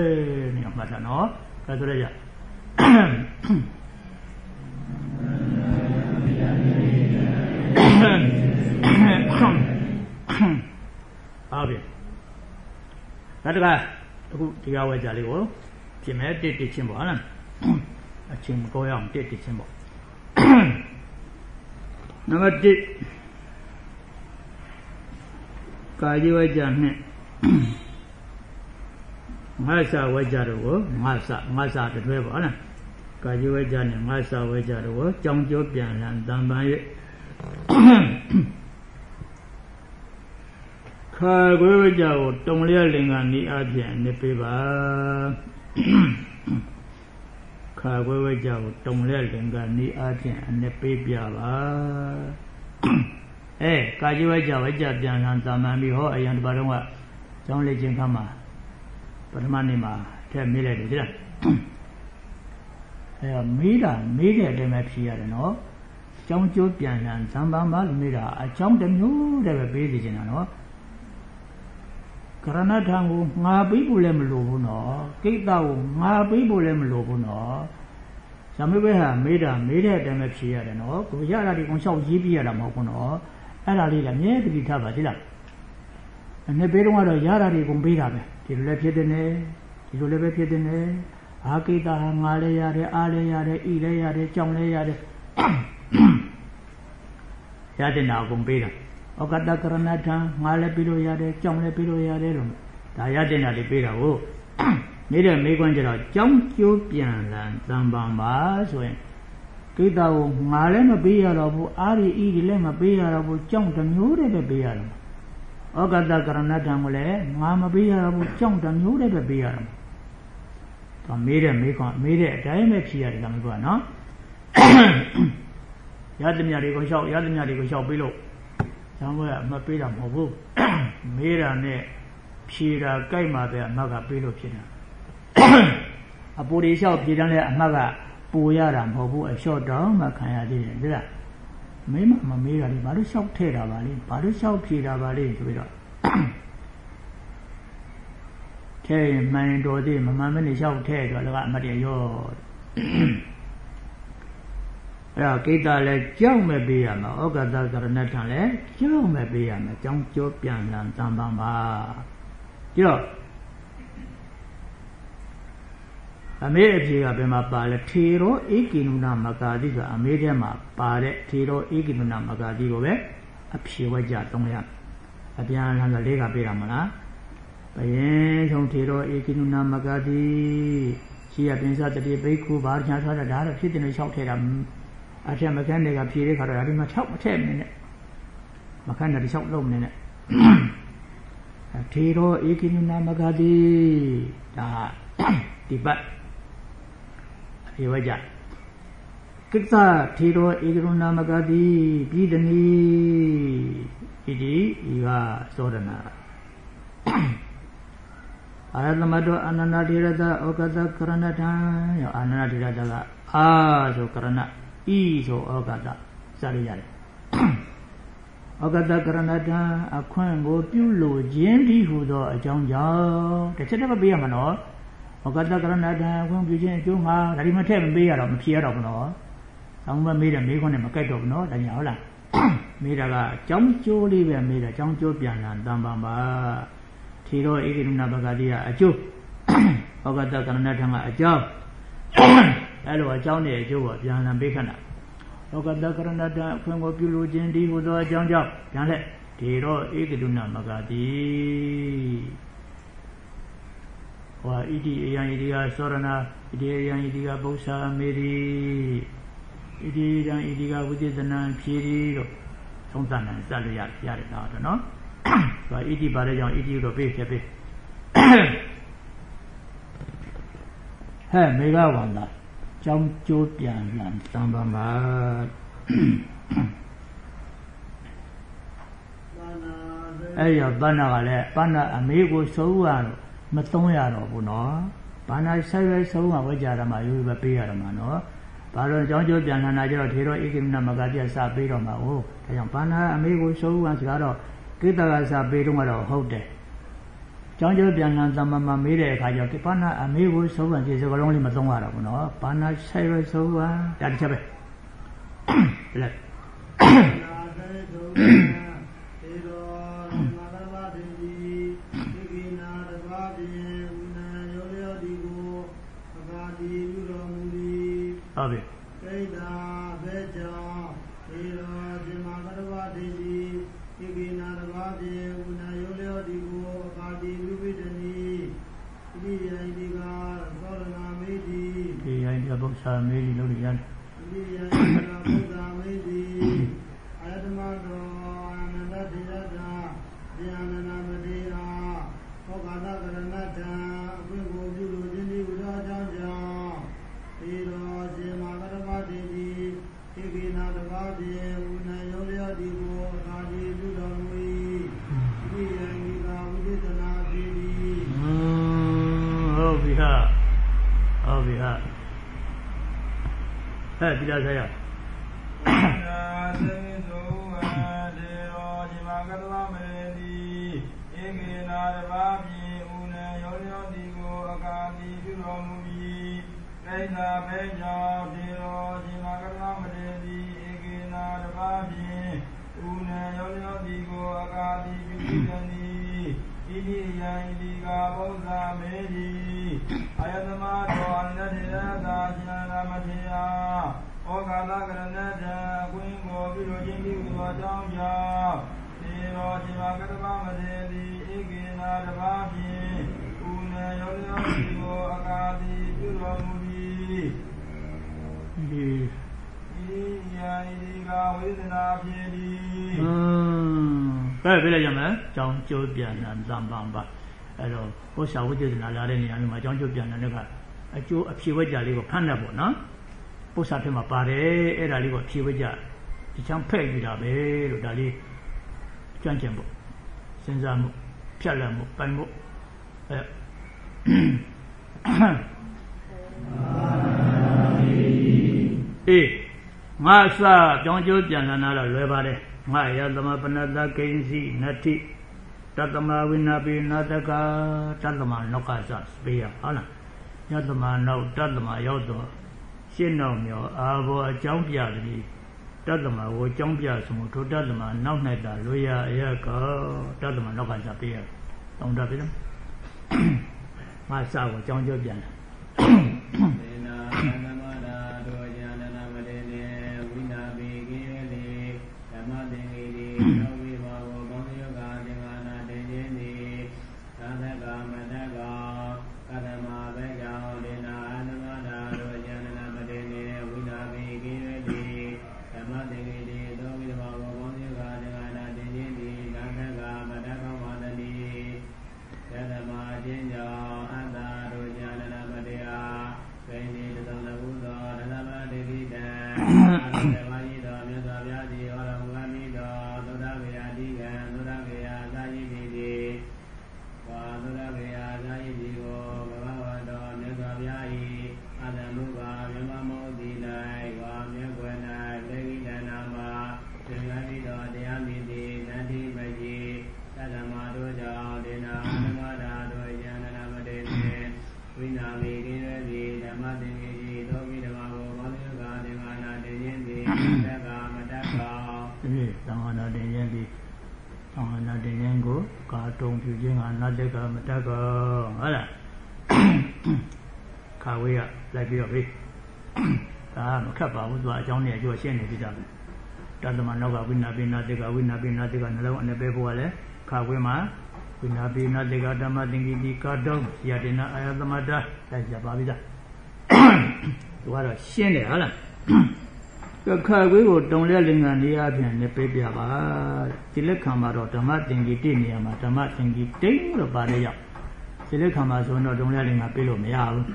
နေအောင်မှတ်တာနော်ဒါဆိုရကြအားဖြင့်ဒါတက အခုဒီကဝဲကြလေးကိုပြင်မဲ့တစ်တစ်ချင်းပေါ့ဟုတ်လားအချင်းမကောရအောင်တစ်တစ်ချင်းပေါ့နံပါတ်1ကာယဝကြနဲ့ငါစဝကြတော့ကိုငါစငါစတတွဲပေါ့ဟုတ်လားကာယဝကြနဲ့ငါစဝကြတော့ကိုကြောင်ကျော်ပြန်လန်တံပန်ရဲ့ ခါခွေဝကြကိုတုံလျက်လင်္ကာနီးအပြင်နေပေးပါခါခွေဝကြကိုတုံလျက်လင်္ကာနီးအပြင်အနေပေးပြပါအဲကာကြီးဝကြဝကြပြန်လန်တံပန်ပြီးဟောအရင်တစ်ပါးတော့ကကျောင်းလေ့ကျင့်ခန်းမှာပထမနေ့မှာထည့်မေးလိုက်တယ်ကြည့်လားအဲမေးတာမေးတဲ့အတိုင်းပဲဖြေရတယ်နော်ကျောင်းကျိုးပြန်လန်ဇံပန်ပါလို့မေးတာအကြောင်းတစ်မျိုးတည်းပဲပေးစီချင်တာနော် ကရဏထံကိုငါပြီးဖို့လည်းမလိုဘူးနော်ကိစ္စကိုငါပြီးဖို့လည်းမလိုဘူးနော်ဇမေဘဲဟာမေးတာမေးတဲ့အတိုင်းပဲဖြေရတယ်နော်ကိုရတာဒီကောင်လျှောက်ရေးပြရတာမဟုတ်ဘူးနော်အဲ့ဒါလေးလည်းမြဲတတိထားပါသိလားနှစ်ပေးတော့ကတော့ရတာဒီကုန်ပေးတာပဲဒီလိုလည်းဖြစ်တဲ့နေဒီလိုလည်းပဲဖြစ်တဲ့နေအာကိတာဟာငါလည်းရတယ်အားလည်းရတယ်ဤလည်းရတယ်ကြောင်လည်းရတယ်ရတဲ့နာကုန်ပေးတာ ဩကတကရဏထံငါလည်းပြီးလို့ရတယ်ကြောင်လည်းပြီးလို့ရတယ်လို့ဒါရတဲ့နာတွေပေးတာကိုနေတဲ့မိကွန်းကျတော့ကြောင်ကျိုးပြန်လန်တံပံပါဆိုရင်ကိတာကိုငါလည်းမပေးရတော့ဘူးအားရီဤဒီလည်းမပေးရတော့ဘူးကြောင်တစ်မျိုးတည်းပဲပေးရတော့ဩကတကရဏထံကိုလည်းငါမပေးရတော့ဘူးကြောင်တစ်မျိုးတည်းပဲပေးရတော့ဒါမေးတဲ့မေးခွန်းမေးတဲ့အတိုင်းပဲဖြေရတယ်ဒါမျိုးကနော်ရသမျှတွေကိုလျှောက်ရသမျှတွေကိုလျှောက်ပြီးလို့ ဇံဘွဲကအမပေးတာမဟုတ်ဘူးမေးတာနဲ့ဖြေတာကြိုက်မှပဲအမကပေးလို့ဖြစ်တာအပူတွေလျှောက်ဖြေတယ်လည်းအမကပူရတာမဟုတ်ဘူးအလျှော့တောင်းမှခံရသေးတယ်ဒါမင်းမမမေးတာလေဘာလို့လျှောက်ထဲ့တာပါလဲဘာလို့လျှောက်ဖြေတာပါလဲဆိုပြီးတော့ထဲ့ရင်မှန်တော်သေးမမှန်မနဲ့လျှောက်ထဲ့တော့လည်းအမတ်ရရော အဲ့တော့ကိတ္တလည်းကြောက်မဲ့ပေးရမှာဩကတကရဏထံလည်းကြောက်မဲ့ပေးရမှာကြောင်းကြောပြန်လန်တံပံပါကြည့်တော့အမေအဖြေကဘယ်မှာပါလဲထေရောဧကိနုနာမကာတိဆိုအမေထဲမှာပါတဲ့ထေရောဧကိနုနာမကာတိကိုပဲအဖြေဝကြသုံးရအပြန်လန်ကလေးကပေးတာမလားဘယင်းဆုံးထေရောဧကိနုနာမကာတိရှိရပင်စတတိဘိက္ခုဘာညာထားတာဒါတော့ဖြစ်တယ်လို့လျှောက်ထဲတာ အထက်မခန်းတွေကဖြေတဲ့ခါတော့ဒါဒီမှာ6မထက်နေနဲ့မခန်းတွေ6လုံးနေနဲ့ထေရောဧကိနုနာမကာတိဒါဒီပတ်ဖြေဝကြကိစ္စထေရောဧကရုဏမကတိပြည်တနီဣတိဤကသောဒနာအာရသမတောအနန္တထေရတဩကတကရဏထံယောအာနန္တထေရတကအာဆိုကရဏ ဤဆိုဩကတစရရတယ်ဩကတကရဏထံအခွင့်ကိုပြုလို့ခြင်းဒီဟုသောအကြောင်းကြောင့်တစ်ချက်တည်းမပေးရမှာနော်ဩကတကရဏတံခွင့်ပြုခြင်းအကျိုးမှာဒါဒီမထည့်မပေးရတော့မဖြေရတော့ဘူးနော်ဆောင်းမမေးတယ်မေးခွန်းနဲ့မကြိုက်တော့ဘူးနော်ဒါညာဟုတ်လားမေးတာကအကြောင်းကျိုးလေးပဲမေးတာအကြောင်းကျိုးပြန်လာတန်ပါပါထေရောဧကိရုဏဘဂတိကအကျိုးဩဂတကရဏထံကအကြောင်း အဲ့လိုအကြောင်းနဲ့အကျိုးကိုပြန်လာပေးခဏဩဂတကရဏထံအခွင့်ကိုပြုလို့ခြင်းဒီဟူသောအကြောင်းကြောင့်ပြန်လက်ထေရောဧကိရုဏမဂတိဟောဣတိအယံဣတိကသောရဏဣတိအယံဣတိကပု္ပ္ပာမေရိဣတိယံဣတိကဝိသေသနံဖြေရီတို့သုံးသပ်နိုင်စလို့ရရတယ်တော့နော်ဆိုဣတိပါတဲ့ကြောင့်ဣတိတို့ပေးဖြတ်ပေးဟဲ့မေဃဝန္တာ ကြောင်းကျိုးပြန်လန်သံပါမှာအဲ့ရဘာနာကလည်းဘာနာအမေကိုစိုးရတော့မသုံးရတော့ဘူးနော်ဘာနာဆက်ရွယ်ဆုံးကဝကြရမှာယူပဲပေးရမှာနော်ဘာလို့ကြောင်းကျိုးပြန်လာတာကြတော့ထေရောဧကိမနမကပြစပေးတော့မှာ哦ဒါကြောင့်ဘာနာအမေကိုစိုးရစကားတော့ကိတ္တကစပေးတော့တော့ဟုတ်တယ် ကြောင်းကျိုးပြန်လာသမ္မာမမေးတဲ့အခါကျတော့ဘာနာအမေကိုစိုးရဒီစကားလုံးလေးမသုံးရတော့ဘူးနော်ဘာနာဆက်ရွယ်ဆုံးကဒါတစ်ချက်ပဲလက်ဟုတ်ပြီကိတ္တာဘေကြောင့်ဒီရောဇမကရဝတိတိဣကိနာတဘာပြေဝနာယောလျောဒီကိုအကာတိလူပိတနီဣတိယံဒီကသောရဏမေတိ ဒီ ယိုင်းပြဘုရားမေးဒီလို့ရန်ဣတိယံဒီကဘုရားမေတိအယတမတောအနန္တတိရတာဉာဏနာမတိအာဟောကာသကရဏတံအခွင့်ကိုပြုလို့ခြင်းဒီဥသောကြောင့်ကြောင့်ဒီရောဇမကရဝတိတိဣကိနာတဘာပြေဝနာယောလျောဒီကိုအကာတိလူတော်မူ၏ဣတိယံဒီကဝိသေသနာပိတိ อืมဟုတ်ပြီဟာဟုတ်ပြီဟာ ဟဲ့ဒီလားဆရာနာသေသောဝဒေရောဇိမကတဝမေတိဧကေနာတဘာပြေဥနေယောလျောတိကိုအကာတိပြုတော်မူပြီးကိစ္စာဘေကြောင့်ဒေရောဇိမကတဝမေတိဧကေနာတဘာပြေဥနေယောလျောတိကိုအကာတိပြုသည်တည်းဣတိယံဣတိကဘုရားမေတိ အယတမတောအနတ္တိရသာဉာဏမထေယဩကာလကရဏတံအကွင်းကိုပြုလို့ခြင်းပြုသောကြောင့်ကြောင့်ဒီရောဇိမကတဗမတေတိဧကေနာတဘာဖြင့်ဥနေယောလျောတိကိုအကာတိပြုတော်မူပြီးဒီဤယံဤကဝေဒနာဖြင့်ဒီอืมကဲပြလိုက်ရမယ်ကြောင်းကျိုးပြန်လာသံပါပါ အဲ့တော့ဘုရားဝိသေသနာလာတဲ့နေရာမျိုးမှာကြောင်းကျိုးပြန်လာတဲ့ကအကျိုးအဖြေဝကြလေးကိုဖတ်နေပေါ့နော်ဘုရားဖြစ်မှာပါတယ်အဲ့ဒါလေးကိုအဖြေဝကြဒီချမ်းဖဲ့ယူတာပဲလို့ဒါလေးကြွန့်ကျင်ဖို့စဉ်းစားမှုဖြတ်လက်မှုပိုင်မှုအဲအေးငါစကြောင်းကျိုးပြန်လာတာတော့လွယ်ပါတယ်ငါယသမပနတကိဉ္စီနတ္တိ တတမဝိနာပိနာတကတတမနောက်ကစပေးရဟုတ်လားယသမနောက်တတမရောက်တော့ရှင်းနောက်မြောအာဘောအကြောင်းပြသည်တတမကိုအကြောင်းပြဆိုမှုထိုတတမနောက်၌တာလွရအရကတတမနောက်ကစပေးရတောင်းတပြီလားငါစကိုအကြောင်းကျိုးပြန်လာသေ ကြောင်းနဲ့အကျိုးရှင်းနေပြီသားပဲတသမနောက်ကဝိနာပိနာတေကဝိနာပိနာတေကနှလုံးအနေပဲဖို့ကလည်းခါဝေးမှာဝိနာပိနာတေကဓမ္မသင်္ကိတိကာတုံယတိနာအာယသမတာလိုက်ကြပါပြီသားသူကတော့ရှင်းတယ်ဟုတ်လားခါဝေးကိုတုံလက်လင်္ကာနေရာပြန်နေပေးပြပါဒီလက်ခံမှာတော့ဓမ္မသင်္ကိတိနေရာမှာဓမ္မသင်္ကိတိလို့ပါတယ်ရောက်ဒီလက်ခံမှာဆိုရင်တော့တုံလက်လင်္ကာပေးလို့မရဘူး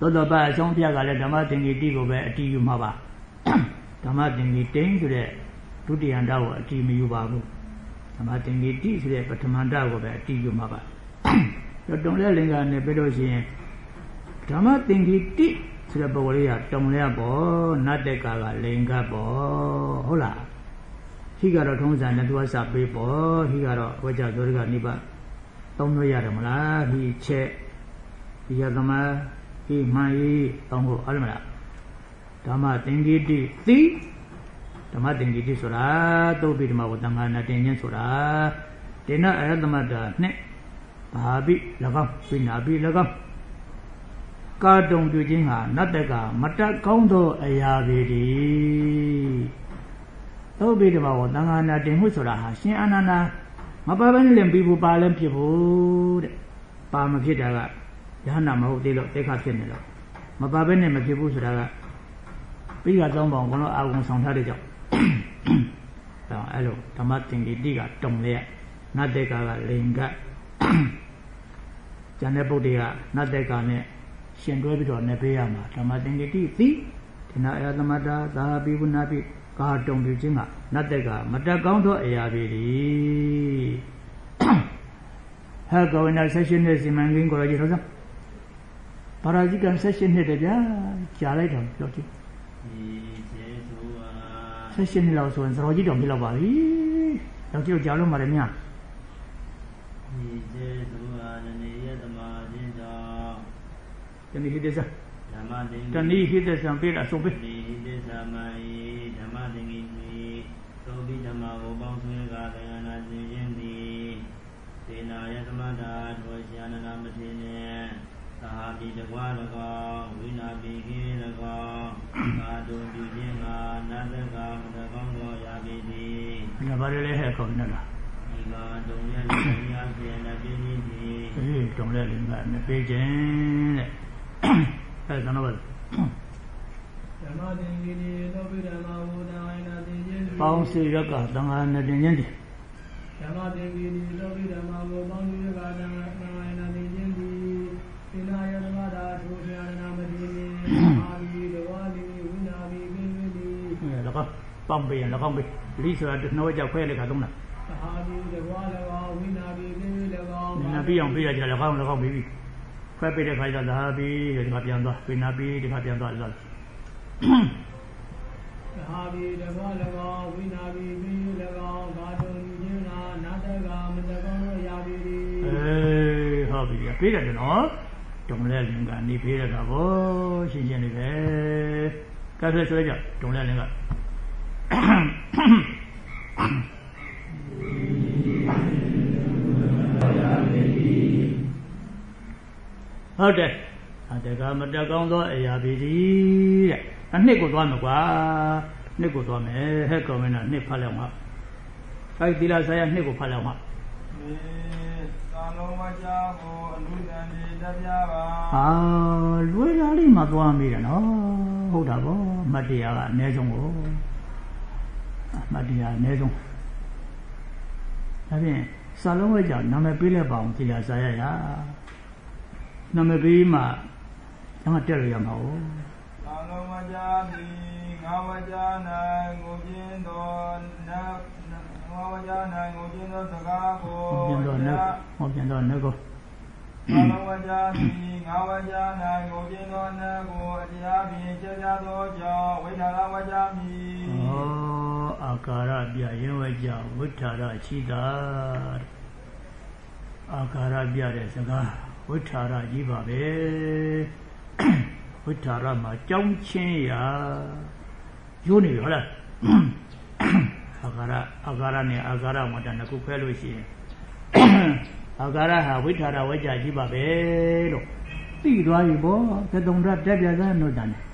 သောတော်ပါအဆုံးပြကလည်းဓမ္မသင်္ကိတိကိုပဲအတီးယူမှာပါဓမ္မသင်္ကိတိဆိုတဲ့ဒုတိယန္တကိုအတီးမယူပါဘူးဓမ္မသင်္ကိတိဆိုတဲ့ပထမန္တကိုပဲအတီးယူမှာပါတုံလက်လင်္ကာနဲ့ပြလို့ရှိရင်ဓမ္မသင်္ကိတိဆိုတဲ့ပုဂ္ဂိုလ်လေးကတုံလဲပေါ့နတ်တက်ကာကလိန်ကပေါ့ဟုတ်လားဟိကတော့ထုံးစံနဲ့သူကစပေးပေါ့ဟိကတော့ဝကြသောရကနိဗ္ဗာန်သုံးလို့ရတယ်မလားဟိချက်ဒီယသမ ဟိမှန်ဤသုံးဖို့ဟုတ်တယ်မလားဓမ္မသင်္ကိတိသိဓမ္မသင်္ကိတိဆိုတာသုတ်ပိဓမ္မဝတ္တငါနာတင်ခြင်းဆိုတာတေနအရတမတာနဲ့ဘာပိ၎င်းဝိနာပိ၎င်းကာတုံပြုခြင်းဟာနတ်တကမတတ်ကောင်းသောအရာပေတည်းသုတ်ပိဓမ္မဝတ္တငါနာတင်မှုဆိုတာဟာရှင်အာနန္ဒာမပါဘဲနဲ့လည်းပြီးဘူးပါလည်းဖြစ်ဘူးတဲ့ပါမဖြစ်တာက ယဟနာမဟုတ်သေးလို့တိခါဖြစ်နေတော့မပါဘဲနဲ့မဖြစ်ဘူးဆိုတာကပြီးကသုံးပေါင်းကတော့အာဝုံဆောင်ထားတဲ့ကြောင့်အဲအဲ့လိုဓမ္မသင်္ကေတိကတုံလေနတ်တေကာကလိန်ကကျန်တဲ့ပုဒ်တွေကနတ်တေကာနဲ့ရှင်တွဲပြီးတော့နေပေးရမှာဓမ္မသင်္ကေတိသိဒနာအယသမတာသာပိဝနာပိကာတုံပြုခြင်းကနတ်တေကာမတက်ကောင်းသောအရာပေတည်းဟဲ့ကောနာဆက်ရှင်နဲ့စီမံကိန်းကိုရကြည့်တော့ ပါရာဇိကံဆက်ရှင်နဲ့တည်းဗျာကြားလိုက်တော့ပြောကြည့်ဒီကျေသူဝါဆက်ရှင်နှစ်လောက်ဆိုရင်သတော်ကြီးတော်ဖြစ်လောက်ပါပြီ။တော့ကြည့်ကြားလို့မှာလည်းများဒီကျေသူဝါနနေယတမခြင်းကြောင့်တဏိဟိတသဓမ္မသင်္တဏိဟိတသံပြေတာဆိုပေးဒီသစ္စာမယိဓမ္မသင်္ကိတိသောပိဓမ္မကိုပေါင်းဆွဲကာတရားနာခြင်းခြင်းသည်သေနာယသမတာထောရှာနနာမထေနှင့် သာပိတကွာ၎င်းဝိနာပိကိ၎င်းကာတုံပြုခြင်းကနတ်တကမတကောင်းသောရာပိတိ။ငါဘာလဲလဲဟဲ့ကောင်းနေတာဒီကတုံရလည်းရာဖြင့်လည်းပြင်းပြီးသည်။အေးတုံးလဲလည်းငါမပေးခြင်းတဲ့။အဲဒါတော့ဓမ္မသင်္ကေတိသောပိဓမ္မဝုဒ္ဓဝိနာသင်ခြင်းပေါင်းစေရကသံဃာနဲ့တင်ခြင်းတည်းဓမ္မသင်္ကေတိသောပိဓမ္မဝုပေါင်း၍ကာတံသံဝိနာ ပေါင်းပေးရင်တော့ပေါင်းပေး။လိဆိုတာနှောကြောက်ခွဲလေခါသုံးတာသဟာဘိတဝါ၎င်းဝိနာဘိကိဝိ၎င်း။နာပြီးအောင်ပေးရကြလည်းကောင်းလည်းကောင်းပြီ။ခွဲပေးတဲ့ခါကျတော့ဒါပြီးဒီမှာပြန်သွား။ပြန်နာပြီးဒီမှာပြန်သွားလို့သဟာဘိတဝါ၎င်းဝိနာဘိကိဝိ၎င်းကာတုံယူခြင်းနာနာတကမတကောင်းသောရာဘိတိအေးဟုတ်ပြီပေးတယ်နော်တုံလဲလင်ကနေပေးရတာဗောရှင်းရှင်းလေးပဲကဲဆွဲဆွဲကြတုံလဲလင်က ဟုတ်တယ်အတကမတကောင်းသောအရာပေသည်တဲ့အနှစ်ကိုသွားမှာကွာနှစ်ကိုသွားမယ်ဟဲ့ကောင်မင်းကနှစ်ဖတ်လောက်မှာအဲဒီသီလဆိုင်ရနှစ်ကိုဖတ်လောက်မှာေသာလုံးဝကြကိုအနုတန်ဒီတပြပါအာလွယ်သားလေးမှသွားမိတယ်နော်ဟုတ်တာဗောမတ်တရားကအနည်းဆုံးကိုအ မတ်တရားအနည်းဆုံးဒါဖြင့်စာလုံးဝဲကြောင့်နာမည်ပေးလိုက်ပါအောင်သီလဆိုင်ရရနာမည်ပေးမှကျွန်တော်တက်လို့ရမှာ哦သာလုံးဝကြသည်ငါဝကြ၌ကိုကျင်းတော်နတ်ငါဝကြ၌ကိုကျင်းတော်စကားကိုဟောပြန်တော့နတ်ဟောပြန်တော့နတ်ကိုသာလုံးဝကြသည်ငါဝကြ၌ကိုကျင်းတော်နတ်ကိုအတရားဖြင့်ကြာကြာသောကြောင့်ဝိထာရဝကြမည်ဩ အာကာရပြရင်ဝဲကြဝိထာရရှိတာအာကာရပြတဲ့စကားဝိထာရကြီးပါပဲဝိထာရမှာကြောင်းချင်းရာရိုးနေပြီဟုတ်လားအာအာကာရအာကာရနဲ့အာကာရဝတ္တနှစ်ခုခွဲလို့ရှိရင်အာကာရဟာဝိထာရဝိကြကြီးပါပဲလို့သိသွားပြီပေါ့သတုံရတက်ပြသနုတ္တန်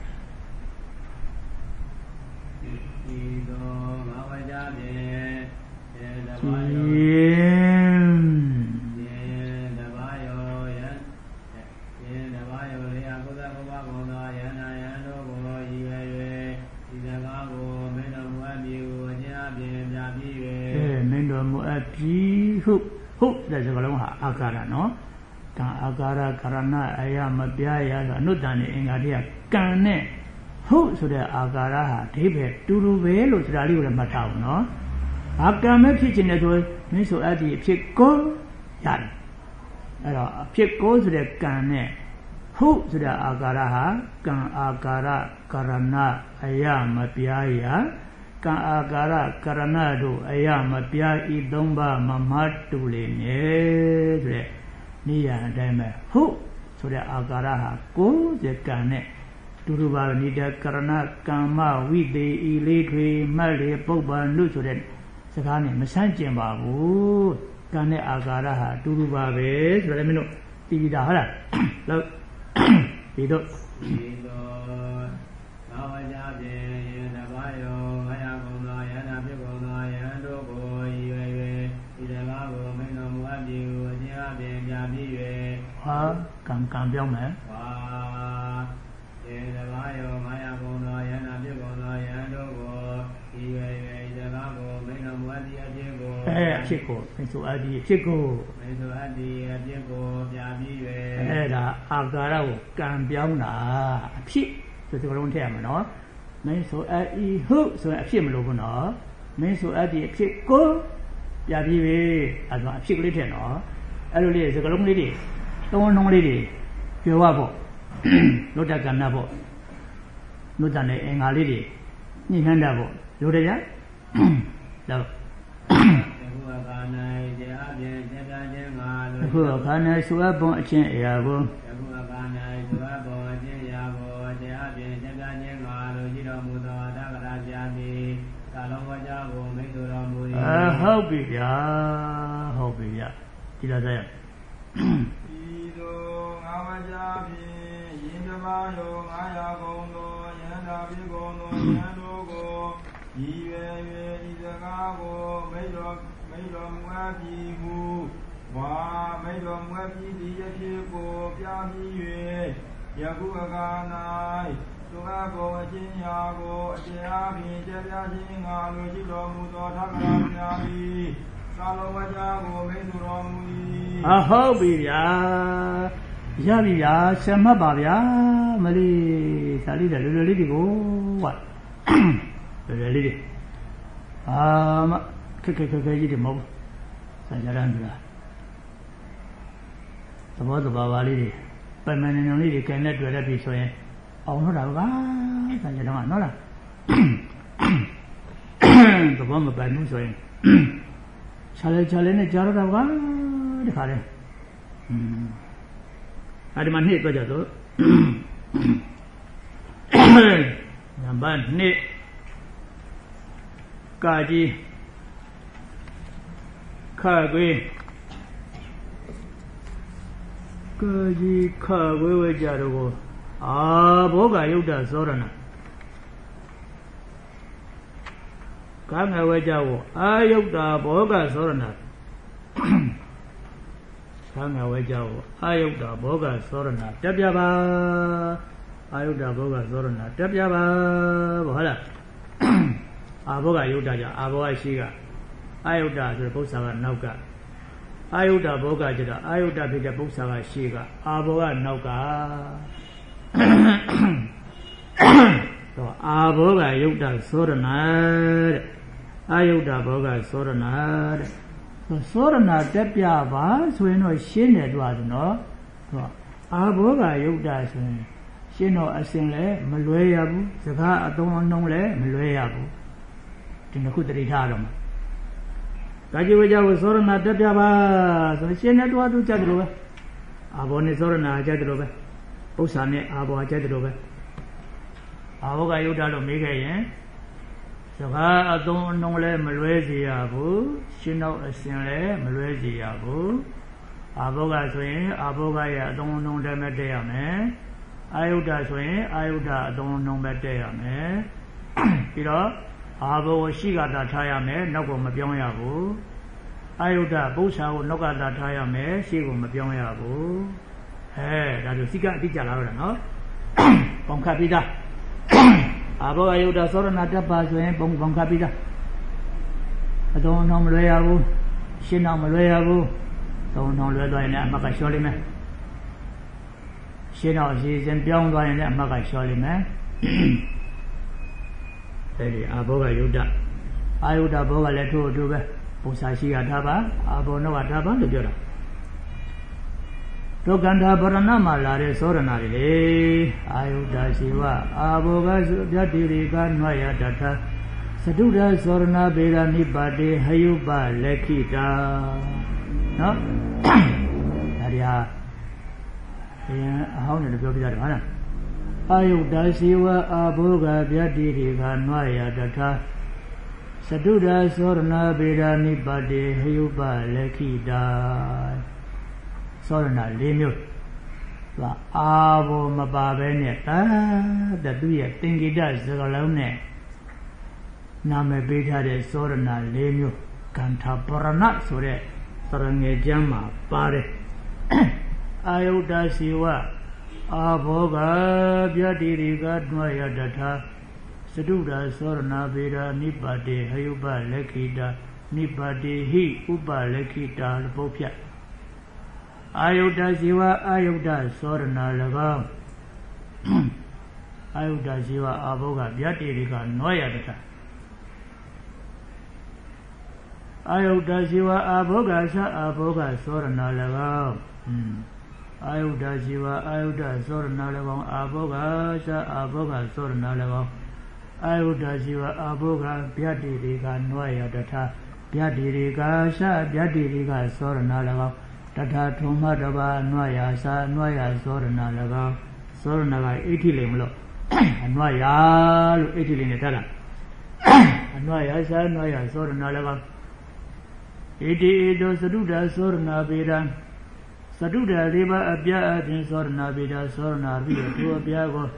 တဲ့စကားလုံးဟာအာကာရနော်ကံအာကာရကရဏအယမပြားရဆိုအနုတ္တန်နဲ့အင်္ဂါတွေကကံနဲ့ဟုတ်ဆိုတဲ့အာကာရဟာအဓိပ္ပာယ်တူတူပဲလို့ဆိုတာလေးကိုလည်းမှတ်ထားအောင်နော် ဘာကံမဲ့ဖြစ်ခြင်းနဲ့ဆိုမင်းဆိုအပ်ဒီအဖြစ်ကိုရတယ်အဲ့တော့အဖြစ်ကိုဆိုတဲ့ကံနဲ့ဟုတ်ဆိုတဲ့အာကာရဟာကံအာကာရကရဏအယမပြားရကံအာကာရကရဏတို့အယမပြာဤသုံးပါးမမတ်တူလေနဲ့ဆိုတဲ့နေရအတိုင်းပဲဟုတ်ဆိုတဲ့အာကာရဟာကိုယ်ရဲ့ကံနဲ့တူတူပါနိဒကရဏကမ္မဝိသေဤလေးထွေမှတ်လေပုပ္ပန်လို့ဆိုတဲ့ စကားနဲ့မဆန့်ကျင်ပါဘူးကံနဲ့အာကာရဟာတူတူပါပဲဆိုတော့လည်းမင်းတို့သိပြီသားဟုတ်လားလို့ဒီတော့ဒီသောငါဝကြဖြင့်ေတဘာယောငါယကုံသောယန္နာဖြစ်ကုန်သောယံတို့ကိုရည်ရွယ်၍ဒီစကားကိုမင်းတော်မူအပ်ပြီကိုအကျဉ်းအပြင်ပြပြီး၍ဟာကံကံပြောင်းမယ် ဖြစ်ကိုမင်းဆိုအပ်ဒီအဖြစ်ကိုမင်းတော်အပ်သည်အဖြစ်ကိုပြပြီးအဲ့ဒါအာကာရကိုကံပြောင်းတာအဖြစ်ဆိုဒီကလုံးထည့်ရမှာနော်မင်းဆိုအဤဟုတ်ဆိုရင်အဖြစ်မလို့ဘူးနော်မင်းဆိုအဒီအဖြစ်ကိုပြပြီးပြီအဲ့ဒါအဖြစ်ကလေးထည့်နော်အဲ့လိုလေးစကလုံးလေးတွေသုံးလုံးလေးတွေပြောရပေါ့လွတ်တကဏ္ဍပေါ့လွတ်တနဲ့အင်္ဂါလေးတွေညှိနှမ်းတာပေါ့လိုတယ်ဗျာဒါအ ခုအခါနဲ့သုအပ်ပုံအချင်းအရာကိုအခုအခါ၌သုဘဘောအခြင်းရာကိုတရားဖြင့်စက္ကခြင်းငါလိုရှိတော်မူသောတက္ကရာပြာတိသာလုံးဝကြကိုမိတ်ဆွေတော်မူ၏အဲဟုတ်ပြီဗျာဟုတ်ပြီဗျာဒီလိုဆိုရင်ဤသို့ငါဝကြဖြင့်ယင်တပါယောငါယာကုံသောယန္တာပိကုံသောယန္တို့ကိုရည်ရွယ်၍ဤစကားကိုမိတ်တော်မိတ်တော်မူအပ်ပြီဟု ဝါမိတ်တော်မူအပ်ပြီဒီရဖြစ်ကိုပြပြီး၍ယခုအခါ၌သူအပ်ပေါ်အချင်းရာကိုအတရားဖြင့်ကြပြခြင်းငါလိုရှိတော်မူသောသက္ကရာများ၏သာလဝကြကိုမိတ်တော်မူ၏အဟုတ်ပြီဗျာရပြီဗျာဆံမှတ်ပါဗျာမလေးဒါလေးတွေလွယ်လွယ်လေးတွေကိုဝတ်လွယ်လွယ်လေးတွေအာမခက်ခက်ခက်ခက်ကြီးတွေမဟုတ်ဘူးဆံကြရမ်းပြီလား သဘောတဘာဝလေးတွေပိုင်မနေနေလေးတွေကန်နဲ့တွေ့ရပြီဆိုရင်အောင်တော့တာပါဆံကြတော့နော်လားသဘောမပိုင်ဘူးဆိုရင်ခြာလဲခြာလဲနဲ့ကြားရတာပါတခါလဲอืมအဲ့ဒီမှာနှစ်တော့ကြတော့နံပါတ်1ကာကြီးခါကွေး ကာကြီးခါကွေးဝဲကြတော့ကိုအာဘောဂယုတ်တာသောရဏကာငဝဲကြကိုအာယုတ်တာဘောဂသောရဏကာငဝဲကြကိုအာယုတ်တာဘောဂသောရဏတက်ပြပါအာယုတ်တာဘောဂသောရဏတက်ပြပါဘောဟုတ်လားအာဘောဂယုတ်တာကြအာဘောဂရှိကအာယုတ်တာဆိုတဲ့ပု္ပ္ပာကနောက်က အာယုတ်တာဘောဂကျတော့အာယုတ်တာဖြစ်တဲ့ပု္ပ္ပာကရှိကအာဘောဂနောက်ကတော့အာဘောဂယုတ်တာသောရဏတဲ့အာယုတ်တာဘောဂသောရဏတဲ့သောရဏတက်ပြပါဆိုရင်တော့ရှင်းတယ်တွားဆိုနော်သူကအာဘောဂယုတ်တာဆိုရင်ရှင်းတော့အစင်လည်းမလွဲရဘူးစကားအသုံးအနှုံးလည်းမလွဲရဘူးဒီနှစ်ခုတတိထားတော့ မှာကာจิวေကြကိုသောရဏတက်ပြပါဆိုရင်ရှင်းတဲ့တွားသူကြတယ်လို့ပဲအာဘောနဲ့သောရဏကြတယ်လို့ပဲပု္ပ္ပာနဲ့အာဘောကြတယ်လို့ပဲအာဘောဂယုတ်တာလို့မေးခဲ့ရင်စကားအသုံးအနှုန်းလည်းမလွဲစေရဘူးရှင်းတော့အစဉ်လည်းမလွဲစေရဘူးအာဘောဂဆိုရင်အာဘောဂရဲ့အသုံးအနှုန်းတည်းပဲတည့်ရမယ်အာယုဒ္ဓဆိုရင်အာယုဒ္ဓအသုံးအနှုန်းပဲတည့်ရမယ်ပြီးတော့ အာဘောရှိကတာထားရမယ်နောက်ကမပြောင်းရဘူးအာယုဒ္ဓပု္ပ္ပာကိုနောက်ကတာထားရမယ်ရှေ့ကိုမပြောင်းရဘူးအဲဒါဆိုစိကအတိကျလာတော့တာနော်ပုံခတ်ပြီးသားအာဘောအယုဒ္ဓသောရဏတပ္ပါဆိုရင်ပုံပုံခတ်ပြီးသားအတုံးအောင်မလွဲရဘူးရှင်းအောင်မလွဲရဘူးတုံးအောင်လွဲသွားရင်လည်းအမှတ်ကလျှော်လိမ့်မယ်ရှင်းအောင်အစီအစဉ်ပြောင်းသွားရင်လည်းအမှတ်ကလျှော်လိမ့်မယ် အဲဒီအာဘောကယုဒ္ဓအာယုဒ္ဓဘောကလည်းထို့အတူပဲပုံစာရှိကထားပါအာဘောနောကထားပါလို့ပြောတာဒုက္ခန္တာဗရဏမှာလာတဲ့သောရဏတွေလေအာယုဒ္ဓရှိဝအာဘောဂသုပြတ္တိရိကနွာယတထသတုဒ္ဓသောရဏပေရနိပါတေဟယုပလက်ခိတာနော်ဒါရီဟာဘုရားအဟောင်းတယ်ပြောပြကြတယ်ဟုတ်လား အာယုဒ္ဓရှိဝအာဘောဂပြတ္တိရိကနွာယတထသတုဒ္ဓသောရဏပေရနိပါတေဟယုပလက်ခိတာသောရဏ၄မျိုးသူအာဘောမပါပဲနဲ့အာတသူရဲ့သင်္ကိတစကလုံးနဲ့နာမည်ပေးထားတဲ့သောရဏ၄မျိုးကန္ထာပရဏဆိုတဲ့သရငယ်ကျမ်းမှာပါတယ်အာယုဒ္ဒစီဝ အာဘောဂပြတိရိကတွာယတထာစတုဒ္ဓသောရဏဗေဒာနိပါတေဟယုပလက်ခိတာနိပါတေဟိဥပလက်ခိတာလို့ပုတ်ဖြတ်အာယုဒ္ဓဇီဝအာယုဒ္ဓသောရဏ၎င်းအာယုဒ္ဓဇီဝအာဘောကဗျတ္တိတွေကနွားရတထအာယုဒ္ဓဇီဝအာဘောကသအာဘောကသောရဏ၎င်း အာယုဒ္ဓဇီဝအာယုဒ္ဓသောရဏ၎င်းအာဘောကသအာဘောကသောရဏ၎င်းအာယုဒ္ဓဇီဝအာဘောကဗျတ္တိတွေကနွားရတထဗျတ္တိတွေကသဗျတ္တိတွေကသောရဏ၎င်းတထာထုံမတဘာနွားယာသာနွားယာသောရဏ၎င်းသောရဏကအိဋ္ဌိလိမလို့အနွားယာလို့အိဋ္ဌိလိနဲ့ထားတာအနွားယာသာနွားယာသောရဏ၎င်းဣတိဣတောသတုဒ္ဓသောရဏပေဒံသ တုဒ္ဓလေးပါအပြအပြင်သောရဏပေဒသောရဏပြီးသူအပြကို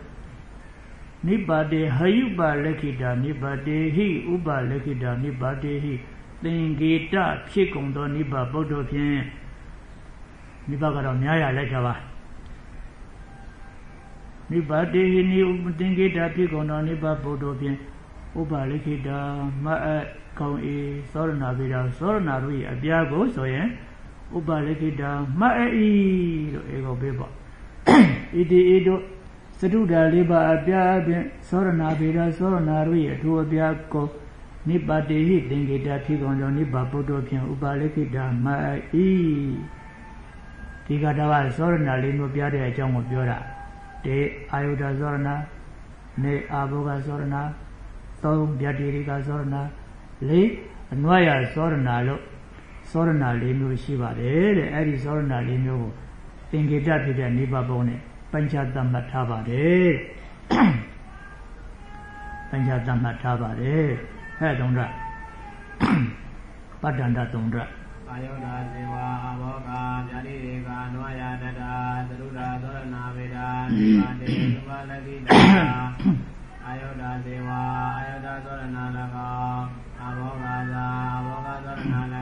နိဗ္ဗာတေဟယုပလက်ခိတာနိဗ္ဗာတေဟိဥပလက်ခိတာနိဗ္ဗာတေဟိသင်္ကေတဖြစ်ကုန်သောနိဗ္ဗာပုဒ္ဓဖြင့်နိဗ္ဗာန်ကတော့များရလိုက်တာပါနိဗ္ဗာတေဟိနိဥပတင်္ကေတာဖြစ်ကုန်သောနိဗ္ဗာန်ဘုဒ္ဓဖြင့်ဥပလိခိတာမအကောင်းဤသောရဏဗေဒသောရဏတို့၏အပြားကိုဆိုရင် ဥပလိခိတာမအေဤလို့အေကိုပေးပေါ့ဣတိဣတို့သတုဒ္ဓလေးပါအပြားအပြင်သောရဏဗေဒသောရဏတို့၏အထူးအပြားကိုနိဗ္ဗာတေဟိသင်္ကေတာဖြစ်ကုန်သောနိဗ္ဗာန်ဘုဒ္ဓဖြင့်ဥပလိခိတာမအေဒီကတဝသောရဏလေးမျိုးပြတဲ့အကြောင်းကိုပြောတာတေအာယုဒသောရဏနေအာဘောဂသောရဏသုံးဗျတိရိကသောရဏလေးအနွားရသောရဏလို့ သောရဏ၄မျိုးရှိပါတယ်တဲ့အဲ့ဒီသောရဏ၄မျိုးကိုသင်္ကေတဖြစ်တဲ့နိဗ္ဗာန်ဘုံနဲ့ပัญချသမ္မထားပါတယ်ပัญချသမ္မထားပါတယ်ဟဲ့တုံးရပတ္တန္တတုံးရအာယောဓာဇေဝအဘောကဗျာတိရေကနဝယတတာသရုဒာသောရဏဝေဒာနိဗ္ဗာန်တေသုဘလတိတာအာယောဓာဇေဝအာယောဓာသောရဏ၎င်းအဘောကသာအဘောကသောရဏ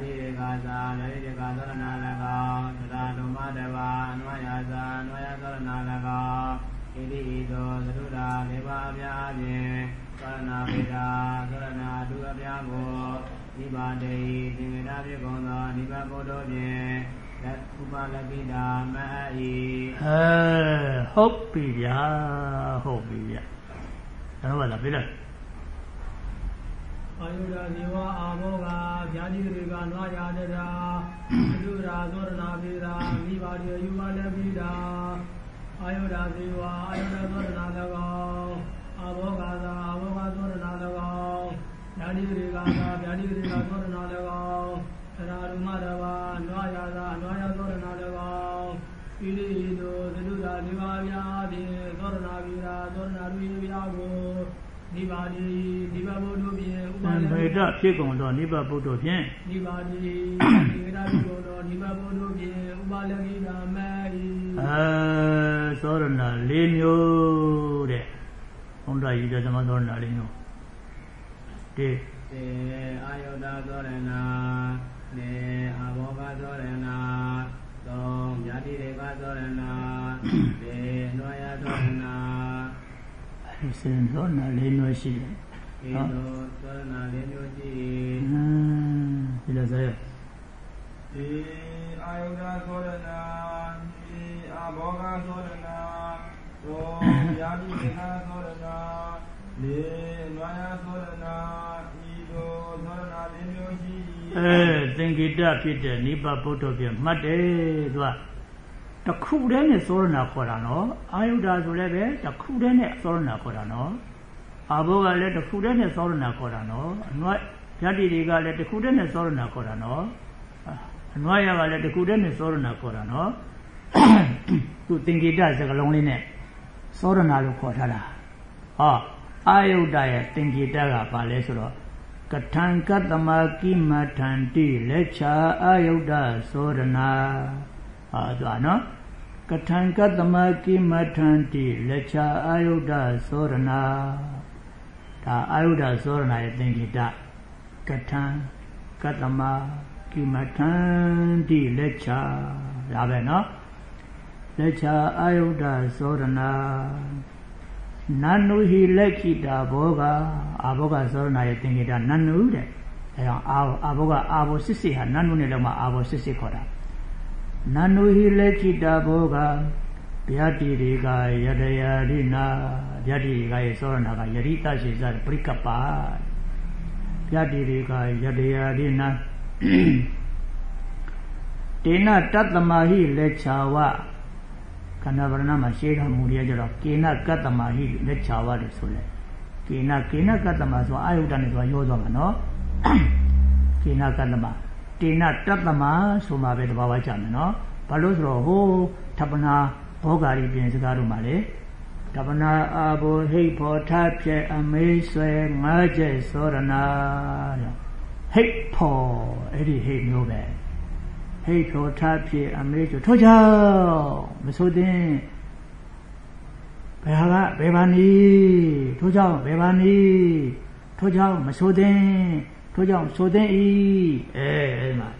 တိရေကသာဗျာတိရေကသောရဏ၎င်းသဒ္ဓဓမ္မတဘာနွာယသာနွာယသောရဏ၎င်းဣတိဣသောသရုဒ္ဓလေပါအပြားဖြင့်သောရဏဝေဒာသောရဏဒုအပြားကိုနိဗ္ဗာန်တေသင်္ကေတဖြစ်ကုန်သောနိဗ္ဗာန်ဘုဒ္ဓဖြင့်လက်ဥပလကိတာမဟဣအဲဟုတ်ပြီဗျာဟုတ်ပြီဗျာတော့ဘာလဲပြလိုက် အာယုဒဇေဝအာဘောကဗျာတိတွေကနွားရတတာသုရာသောရဏပိတာမိပါတိယူပါလပိတာအာယုဒဇေဝအာယုဒသောရဏ၎င်းအာဘောကသာအာဘောကသောရဏ၎င်းဗျာတိတွေကသာဗျာတိတွေကသောရဏ၎င်းသရရုမတဘာနွားရသာနွားရသောရဏ၎င်းဣတိဟိတောသတုရာဒီပါဗျာဖြင့်သောရဏပိတာသောရဏရူယဗျာကို နိဗ္ဗာနိနိဗ္ဗာန်ဘုဒ္ဓဖြင့်ဥသပါံလေမေတဖြစ်ကုန်သောနိဗ္ဗာန်ဘုဒ္ဓဖြင့်နိဗ္ဗာနိနိဗ္ဗာန်ဘုဒ္ဓနိဗ္ဗာန်ဘုဒ္ဓဖြင့်ဥပါလေကိနာမေဤအဲသောရဏ၄မျိုးတဲ့ဘုန်းတော်ကြီးတဲ့သမသောရဏ၄မျိုးဒီတေအာယုဒ္ဓသောရဏနေအဘောဂသောရဏသုံးญาတိရေကသောရဏဒေနွာယသောရဏအဲဒီ စင်သောရဏ၄မျိုးရှိတယ်ဤသို့သောရဏလေးမျိုးရှိအင်းဒီလိုဆိုရဒီအာယုဒသောရဏဒီအဘောဂသောရဏသောယာတိကေကသောရဏလေနွာယသောရဏဤသို့သောရဏလေးမျိုးရှိအဲသင်္ကေတဖြစ်တဲ့နိဗ္ဗာန်ဘုဒ္ဓဖြင့်မှတ်တယ်သူက တစ်ခုတည်းနဲ့သောရဏခေါ်တာနော်အာယုဒဆိုလည်းပဲတစ်ခုတည်းနဲ့သောရဏခေါ်တာနော်အာဘောကလည်းတစ်ခုတည်းနဲ့သောရဏခေါ်တာနော်အနွတ်ယတ္တိတွေကလည်းတစ်ခုတည်းနဲ့သောရဏခေါ်တာနော်အနွတ်ရကလည်းတစ်ခုတည်းနဲ့သောရဏခေါ်တာနော်သူသင်္ကေတစကလုံးလေးနဲ့သောရဏလို့ခေါ်ထားတာဟောအာယုဒရဲ့သင်္ကေတကဘာလဲဆိုတော့ကထံကတ္တမကိမထံတိလက်ချာအာယုဒ္ဓသောရဏ ဟာသွားနော်ကထံကတ္တမကိမထံတိလက်ချာအာယုဒ္ဓသောရဏဒါအာယုဒ္ဓသောရဏရဲ့သင်္ကေတကထံကတ္တမကိမထံတိလက်ချာဒါပဲနော်လက်ချာအာယုဒ္ဓသောရဏနန္နုဟိလက်ခိတာဘောဂအာဘောဂသောရဏရဲ့သင်္ကေတနန္နုတဲ့အဲကြောင့်အာအာဘောဂအာဘောစစ်စစ်ဟာနန္နုနဲ့လုံးမှာအာဘောစစ်စစ်ခေါ်တာ နန္နုဟိလက်ခိတာဘောဂဗျာတိတွေကယတယာရိနာဗျာတိတွေကရဲ့သောရဏကယရိတရှိစပရိကပ္ပဗျာတိတွေကယတယာရိနာတေနတတ္တမဟိလက်ချာဝခန္ဓာဗရဏမှာရှင်းထားမူရကြတော့ကေနကတ္တမဟိလက်ချာဝလို့ဆိုလဲကေနကေနကတ္တမဆိုအာယုဒ္ဒနဲ့ဆိုရောသွားမှာနော်ကေနကတ္တမ တေနတတ္တမဆိုမှပဲတဘာဝကြမယ်နော်ဘာလို့ဆိုတော့ဟိုထပနာဘောဂာရီပြင်စကားတို့မှာလေတပနာအာဘောဟိဖောထဖြဲအမေးဆွဲငါးကျက်သောရဏတဲ့ဟိဖောအဲ့ဒီဟိမျိုးပဲဟိတ်ထောထားဖြစ်အမေကျထို့ကြောင့်မဆိုတဲ့ဘယ်ဟာကဘယ်ပါနီထို့ကြောင့်ဘယ်ပါနီထို့ကြောင့်မဆိုတဲ့ ထို့ကြောင့်ဆိုတဲ့ဤအဲအဲ့မှာ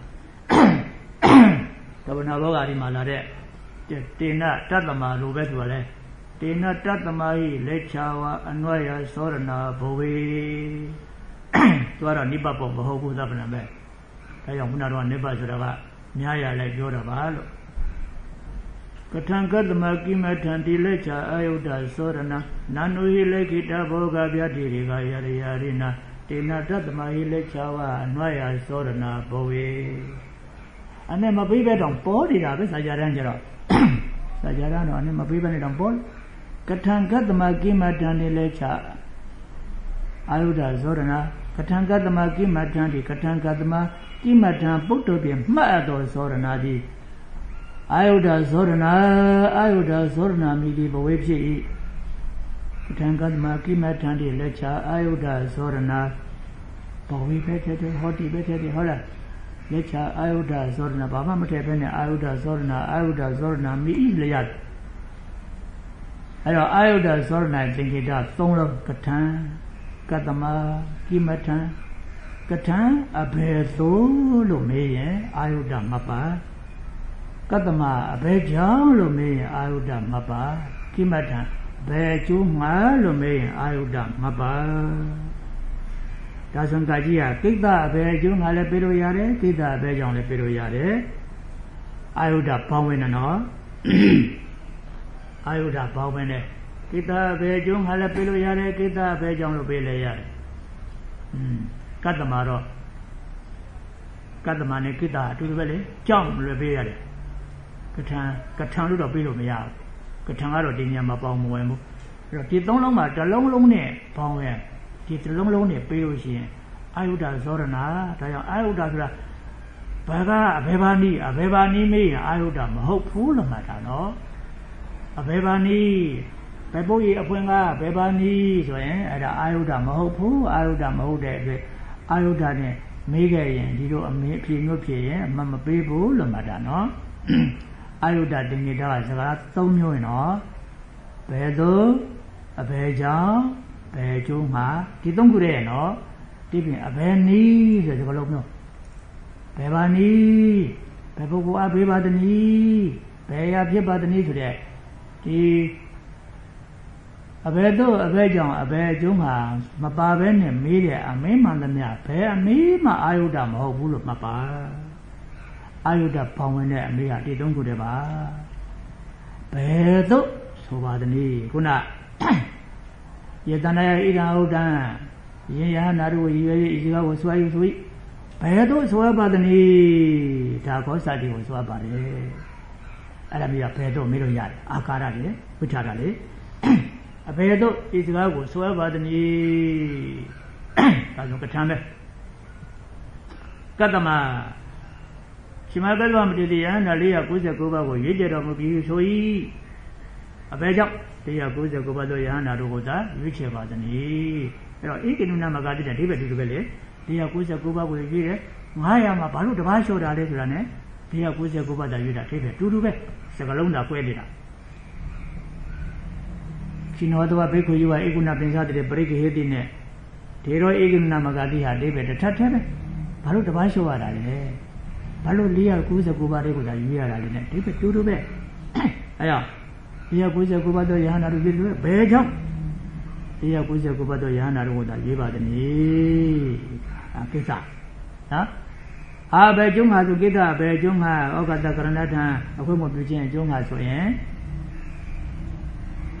တဝနာဘောဂါဒီမှာလာတဲ့တေနတတ္တမလိုပဲသူကလဲတေနတတ္တမဟိလက်ချာဝအနွယသောရဏဘဝေသူကတော့နိဗ္ဗာန်မဟုတ်ဘူးသဗ္ဗနာပဲဒါကြောင့်ခုနကတော့နိဗ္ဗာန်ဆိုတာကများရလဲပြောတာပါလို့ကထံကတ္တမကိမထံတိလက်ချာအာယုဒ္ဓသောရဏနာနုဟိလေခိတဘောဂဗျာတိရေကယရိယာရိနာ တေနတတ္တမဟိလက်ချာဝအနွယသောရဏဘဝေအနေမပိပဲတော့ပေါ်နေတာပဲစာကြတန်းကျတော့စာကြတန်းတော့အနေမပိပဲနေတော့ပေါ်ကထံကတ္တမကိမထံတိလက်ချာအာယုဒ္ဓသောရဏကထံကတ္တမကိမထံတိကထံကတ္တမကိမထံပုတ္တပြေမှတ်အပ်သောသောရဏတိအာယုဒ္ဓသောရဏအာယုဒ္ဓသောရဏမိတိဘဝေဖြစ်၏က ထံကတ္တမကိမထံတိလက်ချာအာယုဒ္ဓသောရဏဘဝေပဲတဲ့တဲ့ဟောတိပဲတဲ့တဲ့ဟုတ်လားလက်ချာအာယုဒ္ဓသောရဏဘာမှမထည့်ဘဲနဲ့အာယုဒ္ဓသောရဏအာယုဒ္ဓသောရဏမိ၏လျက်အဲ့တော့အာယုဒ္ဓသောရဏသင်္ကေတ၃လုံးကထံကတ္တမကိမထံကထံအဘယ်သို့လို့မေးရင်အာယုဒ္ဓမပါကတ္တမအဘယ်ကြောင့်လို့မေးရင်အာယုဒ္ဓမပါကိမထံ ဘယ်ကျိုးမှာလို့မေးရင်အာယုဒ္ဓမပါဒါဆိုကကြီးကကိတ္တအဘယ်ကျိုးငါလည်းပြေလို့ရတယ်ကိတ္တအဘယ်ကြောင့်လည်းပြေလို့ရတယ်အာယုဒ္ဓဘောင်းဝင်နော်အာယုဒ္ဓဘောင်းဝင်တဲ့ကိတ္တအဘယ်ကျိုးငါလည်းပြေလို့ရတယ်ကိတ္တအဘယ်ကြောင့်လို့ပြေလဲရတယ်อืมကတ္တမတော့ကတ္တမနဲ့ကိတ္တအတူတူပဲလေကြောင့်လွယ်ပေးရတယ်ကထံကထံလို့တော့ပြေလို့မရဘူး ကထံကတော့ဒီညမှာပေါင်းမဝင်ဘူးအဲ့တော့ဒီသုံးလုံးမှာတစ်လုံးလုံးနဲ့ပေါင်းရင်ဒီတစ်လုံးလုံးနဲ့ပေးလို့ရှိရင်အာယုဒ္ဓဇောရဏဒါကြောင့်အာယုဒ္ဓဆိုတာဘာကအဘေဘာနီအဘေဘာနီမေးရင်အာယုဒ္ဓမဟုတ်ဘူးလို့မှတ်တာနော်အဘေဘာနီဘယ်ပုတ်ရီအဖွင့်ကဘယ်ပါနီးဆိုရင်အဲ့ဒါအာယုဒ္ဓမဟုတ်ဘူးအာယုဒ္ဓမဟုတ်တဲ့အတွက်အာယုဒ္ဓနဲ့မေးခဲ့ရင်ဒီလိုအမေအဖြေမျိုးဖြစ်ရင်အမှမပေးဘူးလို့မှတ်တာနော် အာယုဒ္ဓတင်နေတာကစကား၃မျိုးရင်နော်ဘယ်သို့အဘယ်ကြောင့်ဘယ်ကျိုးမှာဒီ၃ခုတည်းရနော်ဒီပြင်အဘယ်နီးဆိုစကားလုံးမျိုးဘယ်ပါနီးဘယ်ပုဂ္ဂိုလ်အဘေးပါတနည်းဘယ်ရာဖြစ်ပါတနည်းဆိုတဲ့ဒီအဘယ်တော့အဘယ်ကြောင့်အဘယ်အကျုံးမှာမပါဘဲနဲ့မေးတဲ့အမင်းမှန်သမျှဘယ်အမေးမှအာယုဒမဟုတ်ဘူးလို့မှတ်ပါ အာယုဒပေါင်းဝင်တဲ့အမေးကဒီသုံးခုတည်းပါဘယ်တော့ဆိုပါသနည်းခုနယေတနာယဣဒံဟုတ်တံယင်ယဟနာတို့ရည်ရွယ်ဤစကားကိုဆွာယူဆို၏ဘယ်တော့ဆွာပါသနည်းဒါခောစာတိကိုဆွာပါတယ်အဲ့ဒါမျိုးကဘယ်တော့မေးလို့ရတယ်အာကာရလေဝိထာတာလေအဘယ်တော့ဒီစကားကိုဆွဲပါသနည်းဒါဆိုကထမ်းပဲကတ္တမ ရှင်မကတ္တမမတည်တရားနာ499ပါးကိုရွေးကြတော်မူပြီးဆို၏အဘယ်ကြောင့်499ပါးသောယဟန္တာတို့ကိုသာရွေးချယ်ပါသနည်းအဲ့တော့ဧကိနုနာမဂတိတဲ့အဓိပ္ပာယ်တူတူပဲလေ499ပါးကိုရွေးတယ်900မှာဘာလို့တပားလျှော့တာလဲဆိုတာ ਨੇ 499ပါးသာရွေးတာအဓိပ္ပာယ်တူတူပဲစကလုံးသာကွဲနေတာခိနောတဝဘိက္ခုယဝဧကုဏပင်္စတိပရိက္ခဟေတိနဲ့ဒေရောဧကုဏမဂတိဟာအိဗေတထပ်ထဲပဲဘာလို့တပားလျှော့ရတာလဲ ဘာလို့499ပါးတွေကိုသာယူရတာလဲနဲ့အိဗေတူတူပဲအဲကြောင့်499ပါးသောယဟနာတို့ပြည်လို့ဘယ်ကြောင့်499ပါးသောယဟနာတို့ကိုသာရေးပါသနည်းအကိစ္စနော်အာဘယ်ကျုံးဟာဆိုကိစ္စဘယ်ကျုံးဟာဩကတကရဏထံအခွင့်မပြုခြင်းကျုံးဟာဆိုရင်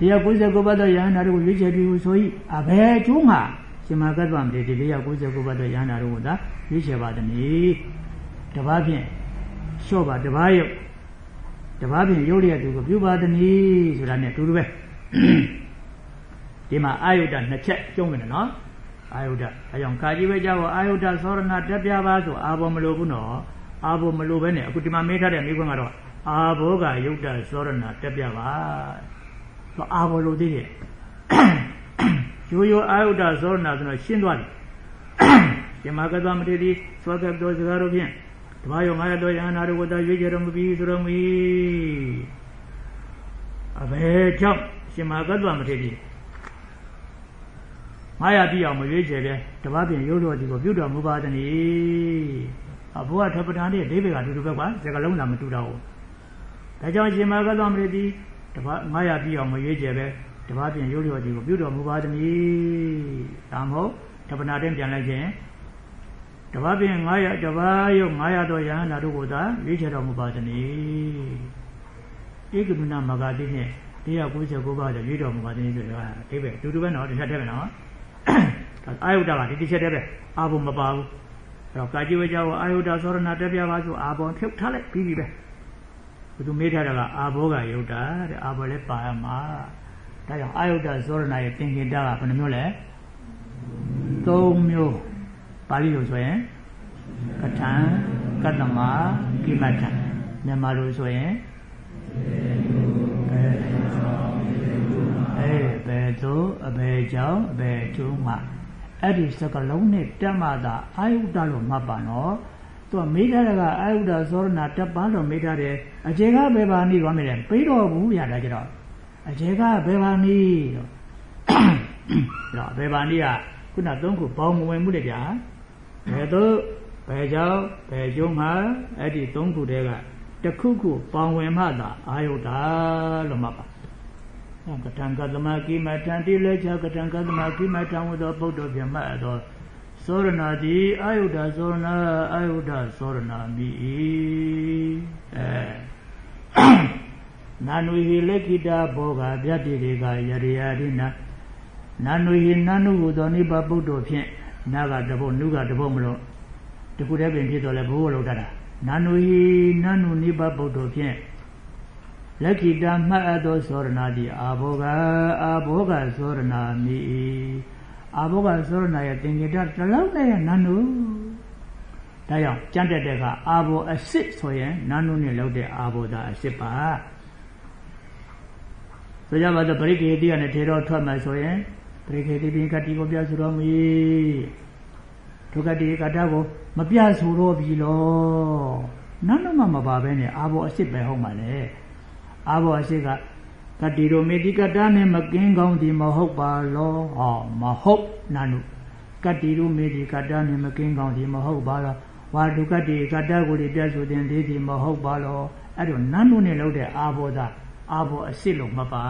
199ပါးသောယဟန္တာတို့ကိုရွေးချယ်ပြီးဆို၏အဘယ်ကျိုးမှာရှင်မကတ္တမတေ199ပါးသောယဟန္တာတို့ကိုသာရွေးချယ်ပါသည်။ တပားဖြင့်လျှော့ပါတပားရုပ်တပားဖြင့်ရုပ်ရည်သူကိုပြုပါသည်ဆိုတာနဲ့အတူတူပဲ။ဒီမှာအာယုဒ္ဒနှစ်ချက်ကျုံးမယ်နော်။အာယုဒ္ဒအဲကြောင့်ကာကြီးပဲကြောက်အာယုဒ္ဒသောရဏတက်ပြပါဆိုအာဘောမလိုဘူးနော်။အာဘောမလိုပဲနဲ့အခုဒီမှာမေးထားတဲ့မိခွန်းကတော့အာဘောကယုဒ္ဒသောရဏတက်ပြပါဆိုအာဘောလိုသေးတယ်ရိုးရိုးအာယုဒ္ဒသောနာဆိုတော့ရှင်းသွားတယ်ယမကသမတိတိသောကတောစကားတို့ဖြင့် တပါးရောငါရတော်ယဟနာတို့ကိုသာရွေးကြတော်မူပြီးဆိုတော်မူအဘယ်ကြောင့်ရှင်မကသမတိတိငါရပြအောင်မရွေးချယ်ပဲတပါးပြင်ရိုးတော်ဒီကိုပြုတော်မူပါသည်အဘုရားထပဋ္ဌာန်ရဲ့ဒိဗေကတူတူပဲကွာစကလုံးသာမတူတော့ဘူးဒါကြောင့်ရှင်မကသမတိတိတပါး900ပြည့်အောင်မရွေးကြပဲတပါးပြင်ရုပ်လျော်ကြီးကိုပြုတော်မူပါသည်။ဒါမဟုတ်တပနာတင်ပြန်လိုက်ခြင်း တပါးပြင်900တပါးရုပ်900တော်ယဟနာတို့ကိုသာရွေးချယ်တော်မူပါသည်။ဧကမနာမဂတိဖြင့်199ပါးတဲ့ရွေးတော်မူပါသည်ဆိုတော့အဓိပ္ပာယ်တူတူပဲနော်တစ်ချက်တည်းပဲနော်။အာယုဒ္ဓကဒီတစ်ချက်တည်းပဲအာဘုံမပါဘူး။အဲ့တော့ကာจิဝေကြောအာယုဒ္ဓသောရဏတက်ပြပါဆိုအာဘုံဖြုတ်ထားလိုက်ပြီးပြီပဲ။ဘုသူမေးထားတာကအာဘောကယုတ်တာတဲ့အာဘောလည်းပါရမှာဒါကြောင့်အာယုတ်တာဇောရဏရဲ့သင်္ကေတကဘယ်နှမျိုးလဲ၃မျိုး ပါဠိလိုဆိုရင်ကထံကတ္တမကိမထံမြန်မာလိုဆိုရင်အဲဘယ်သို့အဘယ်ကြောင့်အဘယ်ကျိုးမှအဲ့ဒီစကလုံးနဲ့တက်မှသာအာယုတ္တလို့မှတ်ပါနော်သူကမေးထားတာကအာယုဒ္ဓသောရဏတပ်ပန်းလို့မေးထားတယ်အခြေကဘယ်ပါနည်းသွားမယ်လဲပေးတော်ဘူးရတာကြတော့အခြေကဘယ်ပါနည်းတော့တော့ဘယ်ပါနည်းကခုနသုံးခုပေါင်းမဝင်မှုလေဗျာ ဘယ်တော့ဘယ်ကြောင့်ဘယ်ကျုံးမှာအဲ့ဒီသုံးခုတည်းကတခုခုပေါင်းဝင်မှသာအာယုဒ္ဓလို့မှတ်ပါကတံကသမကိမတံတိလေချကတံကသမကိမတံဝသောပုဒ္ဓပြမတ်သောသောရဏတိအာယုဒ္ဓသောရဏအာယုဒ္ဓသောရဏမိအဲနာနုဟိလေကိတာဘောဂဗျတ္တိတွေကယရိယာရိနာနာနုဟိနာနုဟုသောနိဗ္ဗာပုဒ္ဓဖြင့် နာကတဘုတ်နုကတဘုတ်မလို့တခုတည်းပင်ဖြစ်တော်လဲဘိုးလောက်တတာနာနုဟိနာနုနိဗ္ဗာပုဒ္ဓဖြင့်လက်ခိတာမှတ်အပ်သောသောရဏတိအာဘောဂအာဘောဂသောရဏမိအာဘောဂသောရဏရဲ့သင်္ကေတတလုံးနဲ့နန္နုဒါကြောင့်ကြံ့တက်တဲ့ကအာဘောအစစ်ဆိုရင်နန္နုနဲ့လောက်တဲ့အာဘောသာအစစ်ပါဆိုကြပါစို့ပရိကေတိကနေထေတော်ထွက်မှဆိုရင် ပရိကေတိပင်ကတိကိုပြဆိုတော်မူဒုက္ခတိကတ္တကိုမပြဆိုတော့ပြီလောနတ်နမမပါပဲနဲ့အာဘောအစ်စ်ပဲဟုတ်မှာလေအာဘောအစ်စ်ကကတိရောမေတိကတ္တနဲ့မကင်းကောင်းဒီမဟုတ်ပါလောဟောမဟုတ်နာနုကတိရောမေတိကတ္တနဲ့မကင်းကောင်းဒီမဟုတ်ပါလောဝါဒုက္ခတိကတ္တကိုပြဆိုတဲ့ဒီဒီမဟုတ်ပါလောအဲ့တော့နတ်နုနဲ့လောက်တဲ့အာဘောသာအာဘောအစ်စ်လို့မပါ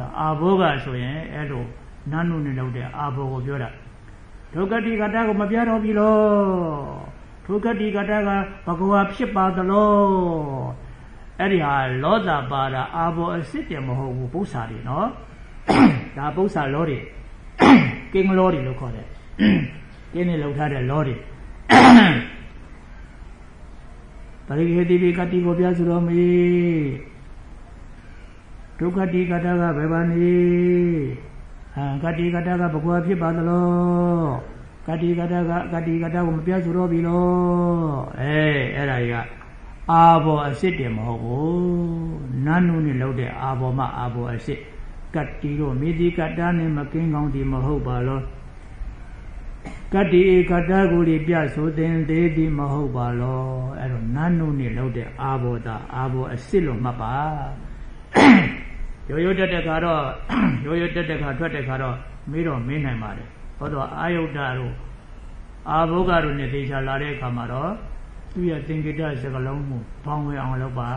ဒါအာဘောကဆိုရင်အဲ့လိုနတ်နုနဲ့လောက်တဲ့အာဘောကိုပြောတာဒုက္ခတိကတ္တကိုမပြတော့ပြီလောဒုက္ခတိကတ္တကဘဂဝါဖြစ်ပါသလောအဲ့ဒီဟာလောတာပါတာအာဘောအစ်စ်တယ်မဟုတ်ဘူးပု္ပ္ပာတွေနော်ဒါပု္ပ္ပာလောတွေကင်းလောတွေလို့ခေါ်တယ်ကင်းနေလောက်ထားတဲ့လောတွေပရိခေတိပိကတိကိုပြဆိုတော်မူ ဒုက္ခတိကတ္တကဘယ်ပါနေအာကတိကတ္တကဘဂဝါဖြစ်ပါသလောကတိကတ္တကကတိကတ္တကိုမပြဆိုတော့ပြီလောအဲအဲ့ဒါကြီးကအာဘောအစစ်တယ်မဟုတ်ဘူးနန်းနုနဲ့လောက်တဲ့အာဘောမအာဘောအစစ်ကတိတို့မိတိကတ္တနဲ့မကင်းကောင်းဒီမဟုတ်ပါလောကတိဧကတ္တကိုပြဆိုတဲ့သေးသည်မဟုတ်ပါလောအဲ့တော့နန်းနုနဲ့လောက်တဲ့အာဘောတာအာဘောအစစ်လို့မှတ်ပါ ရိုးရိုးတက်တဲ့ခါတော့ရိုးရိုးတက်တဲ့ခါထွက်တဲ့ခါတော့မေးတော့မင်းနိုင်ပါတယ်ဟောတော့အာယုဒ္ဓတို့အာဘုဂတို့နဲ့သေချာလာတဲ့အခါမှာတော့သူရဲ့သင်္ကေတစကလုံးကိုပေါင်းဝဲအောင်လုပ်ပါ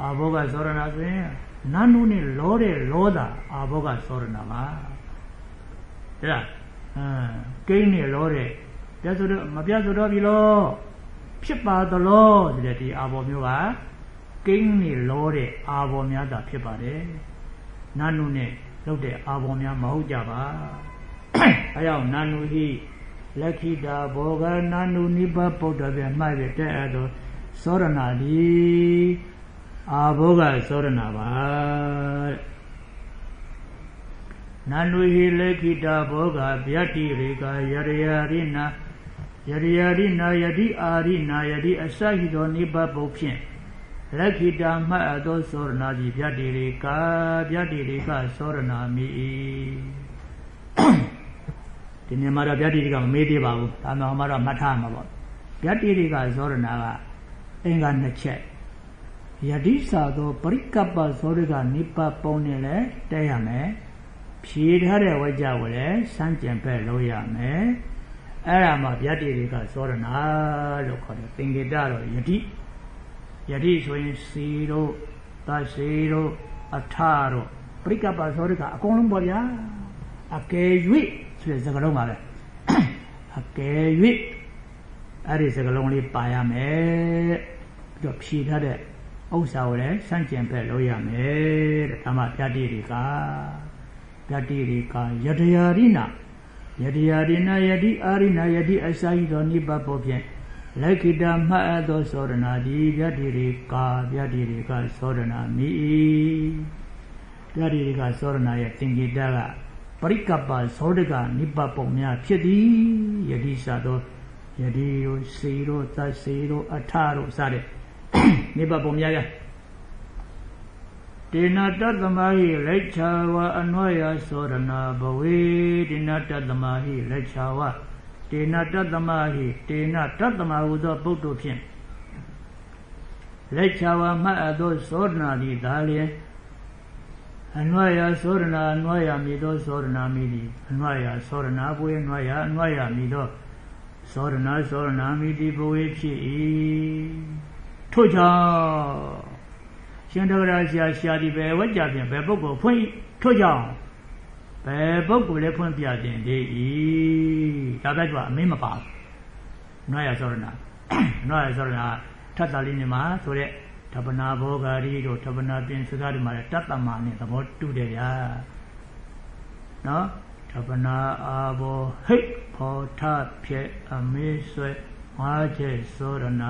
အာဘောဂသောရဏဆိုရင်နန်းနုနဲ့လောတဲ့လောတာအာဘောဂသောရဏပါတဲ့လားအမ်ကိန်းနဲ့လောတဲ့ပြတ်ဆိုတော့မပြတ်ဆိုတော့ပြီလောဖြစ်ပါသလောတဲ့ဒီအာဘောမျိုးက ကိန်းနဲ့လောတဲ့အာဘောများသာဖြစ်ပါတယ်နန်းနုနဲ့လုပ်တဲ့အာဘောများမဟုတ်ကြပါအဲကြောင့်နန်းနုဟိလက်ခိတာဘောဂနာနုနိဗ္ဗဗုဒ္ဓဗျမှတ်ရတဲ့အဲ့တော့သောရဏဒီအာဘောဂသောရဏပါနာနုဟိလက်ခိတာဘောဂဗျတ္တိရေကယရယာရိနာယရယာရိနာယတိအာရိနာယတိအစဟိသောနိဗ္ဗဗုဒ္ဓဖြင့် လက်ခိတာမှတ်အပ်သောသောရဏဒီဗျတ္တိရေကဗျတ္တိရေကသောရဏမိဒီနေ့မှာတော့ဗျာတိတိကမမေးသေးပါဘူးဒါမှမဟုတ်တော့မှတ်ထားမှာပေါ့ဗျာတိတိကဇောရဏကအင်္ဂါနှစ်ချက်ယတိစာသောပရိကပ္ပဇောရကနိပပုံနဲ့လည်းတဲရမယ်ဖြေထားတဲ့ဝကြကိုလည်းစမ်းကြံဖက်လုပ်ရမယ်အဲ့ဒါမှဗျာတိတိကဇောရဏလို့ခေါ်တယ်သင်္ကေတတော့ယတိ ယတိဆိုရင်စီတို့သစေတို့အထတို့ပရိကပ္ပဇောရကအကုန်လုံးပေါ့ဗျာအကယ်၍ဆိုတဲ့စကားလုံးပါပဲအကယ်၍အဲ့ဒီစကားလုံးလေးပါရမယ်ပြီးတော့ဖြည့်ထားတဲ့ဥစ္စာကိုလည်းစန့်ကျင်ဖက်လုပ်ရမယ်တဲ့ဒါမှပြတ္တိတွေကပြတ္တိတွေကယတယာရိနာယတယာရိနာယတိအာရိနာယတိအစာဟိသောနိဗ္ဗာန်ဖြင့် လက်ခိတမှတ်အပ်သောသောရဏဒီပြတ္တိတွေကပြတ္တိတွေကသောရဏမိပြတ္တိတွေကသောရဏရဲ့သင်္ကေတကပရိကပ္ပသောတကနိဗ္ဗပုံများဖြစ်သည်ယတိစသောယတိရောစေရောသစေရောအထရောစတဲ့နိဗ္ဗပုံများရတေနတတမဟိလက်ချာဝအနွယသောရဏဘဝေတေနတတမဟိလက်ချာဝ တေနတတမဟိတေနတတမဟုသောပုဂ္ဂိုလ်ဖြင့်လက်ချာဝမှတ်အပ်သောသောရဏသည်ဒါလျင်အနွားရသောရဏအနွားရမိသောသောရဏမိသည်အနွားရသောရဏပွေအနွားရအနွားရမိသောသောရဏသောရဏမိသည်ဘဝေဖြစ်၏ထို့ကြောင့်ရှင်တဂရဆရာဆရာဒီပဲဝကြဖြင့်ဘယ်ပုဂ္ဂိုလ်ဖွင့်ထို့ကြောင့် ဘယ်ပုဂ္ဂိုလ်လည်းဖွင့်ပြတင်သေး၏ဒါပဲသူကအမင်းမပါဘူးအနွားရသောရဏအနွားရသောရဏထပ်တာလေးနေမှာဆိုတဲ့ထပနာဘောဂာရီတို့ထပနာပင်စကားတွေမှာတတ္တမနဲ့သဘောတူတယ်ဗျာနော်ထပနာအာဘောဟိတ်ဖောထဖြဲအမေးဆွဲငါးချက်သောရဏ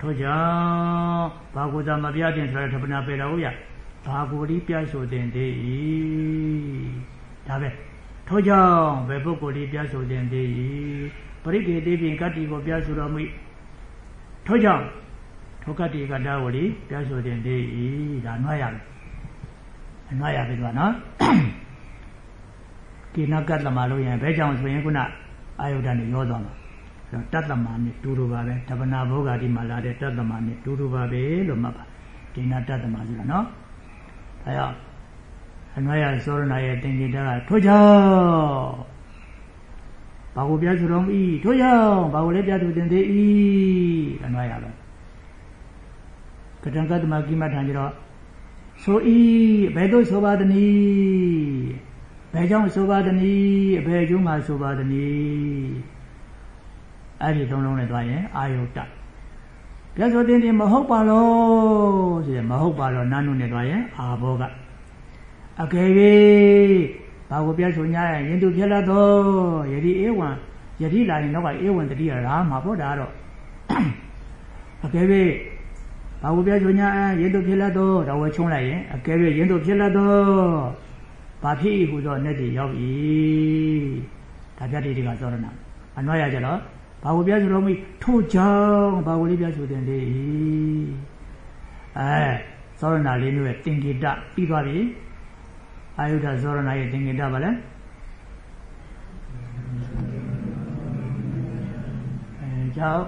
ထို့ကြောင့်ဘာကိုသာမပြတင်ဆိုရထပနာပေတော်ဗျာဘာကိုဒီပြဆိုတင်သေး၏ ဒါပဲထို့ကြောင့်ဘယ်ပုဂ္ဂိုလ်ဒီပြဆိုတင်သေး၏ပရိကေတိပြင်ကတ္တိကိုပြဆိုတော်မူထို့ကြောင့်ထောကတိကတာကိုလေပြဆိုတင်သေးဤဒါနွားရမယ်အနွားရပြီကွာနော်ကိနကတ္တမလို့ရင်ဘဲကြောင့်ဆိုရင်ခုနအာယုဒ္ဓနဲ့ရောသွားမှာအဲ့တော့တတ္တမနဲ့တူတူပါပဲတပနာဘောဂာတိမှာလာတဲ့တတ္တမနဲ့တူတူပါပဲလို့မှတ်ပါကိနတတ္တမဆိုတာနော်ဒါကြောင့် အနွားရသောရဏရဲ့တင်ကြတာကထို့ကြောင့်ဘာကိုပြဆိုတော့ဤထို့ကြောင့်ဘာကိုလဲပြသူတင်သေးဤအနွားရပဲကတံကတ္တမကိမထံကြတော့ဆိုဤဘယ်သို့ဆိုပါသနည်းဘယ်ကြောင့်ဆိုပါသနည်းဘယ်ကျုံးမှာဆိုပါသနည်းအဲ့ဒီသုံးလုံးနဲ့တွားရင်အာယုတ္တပြတ်ဆိုတင်တင်မဟုတ်ပါလို့ဆိုရင်မဟုတ်ပါတော့နာနုနဲ့တွားရင်အာဘောက အကယ်၍ဘာကိုပြတ်ဆို냐ရင်ရင်သူဖြစ်လာတော့ယတိဧဝံယတိလာရင်တော့ကဧဝံတတိယရာမှာပေါ့ဒါတော့အကယ်၍ဘာကိုပြဆို냐ရင်တို့ဖြစ်လာတော့ဒါဝဲချုံးလိုက်ရင်အကယ်၍ရင်တို့ဖြစ်လာတော့ဘာဖြစ်ဤဟူသောနဲ့တည်ရောက်၏ဒါပြတိတိကသောရဏအနွားရကြတော့ဘာကိုပြဆိုလို့မိထို့ကြောင့်ဘာကိုလေးပြဆိုတင်လေအဲသောရဏလေးမျိုးရဲ့တင်ကိတပြီးသွားပြီ အာယုဒ္ဓသောရဏရဲ့တင်ကိတပါလဲအဲကြောင့်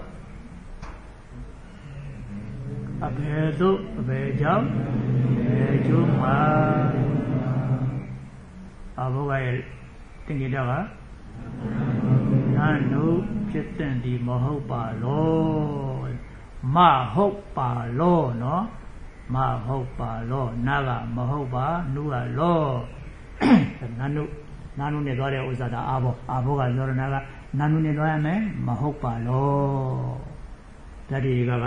အဘယ်သို့အဘယ်ကြောင့်ဘယ်ကျိုးမှာအဘုရားရဲ့တင်ကြတာကနာနုဖြစ်တဲ့ဒီမဟုတ်ပါလောမဟုတ်ပါလောနော် မဟုတ်ပါလောနာကမဟုတ်ပါနုကလောနာနုနာနုနဲ့သွားတဲ့ဥစ္စာဒါအာဘောအာဘောကဇောရနာကနာနုနဲ့သွားရမယ်မဟုတ်ပါလောတတိကက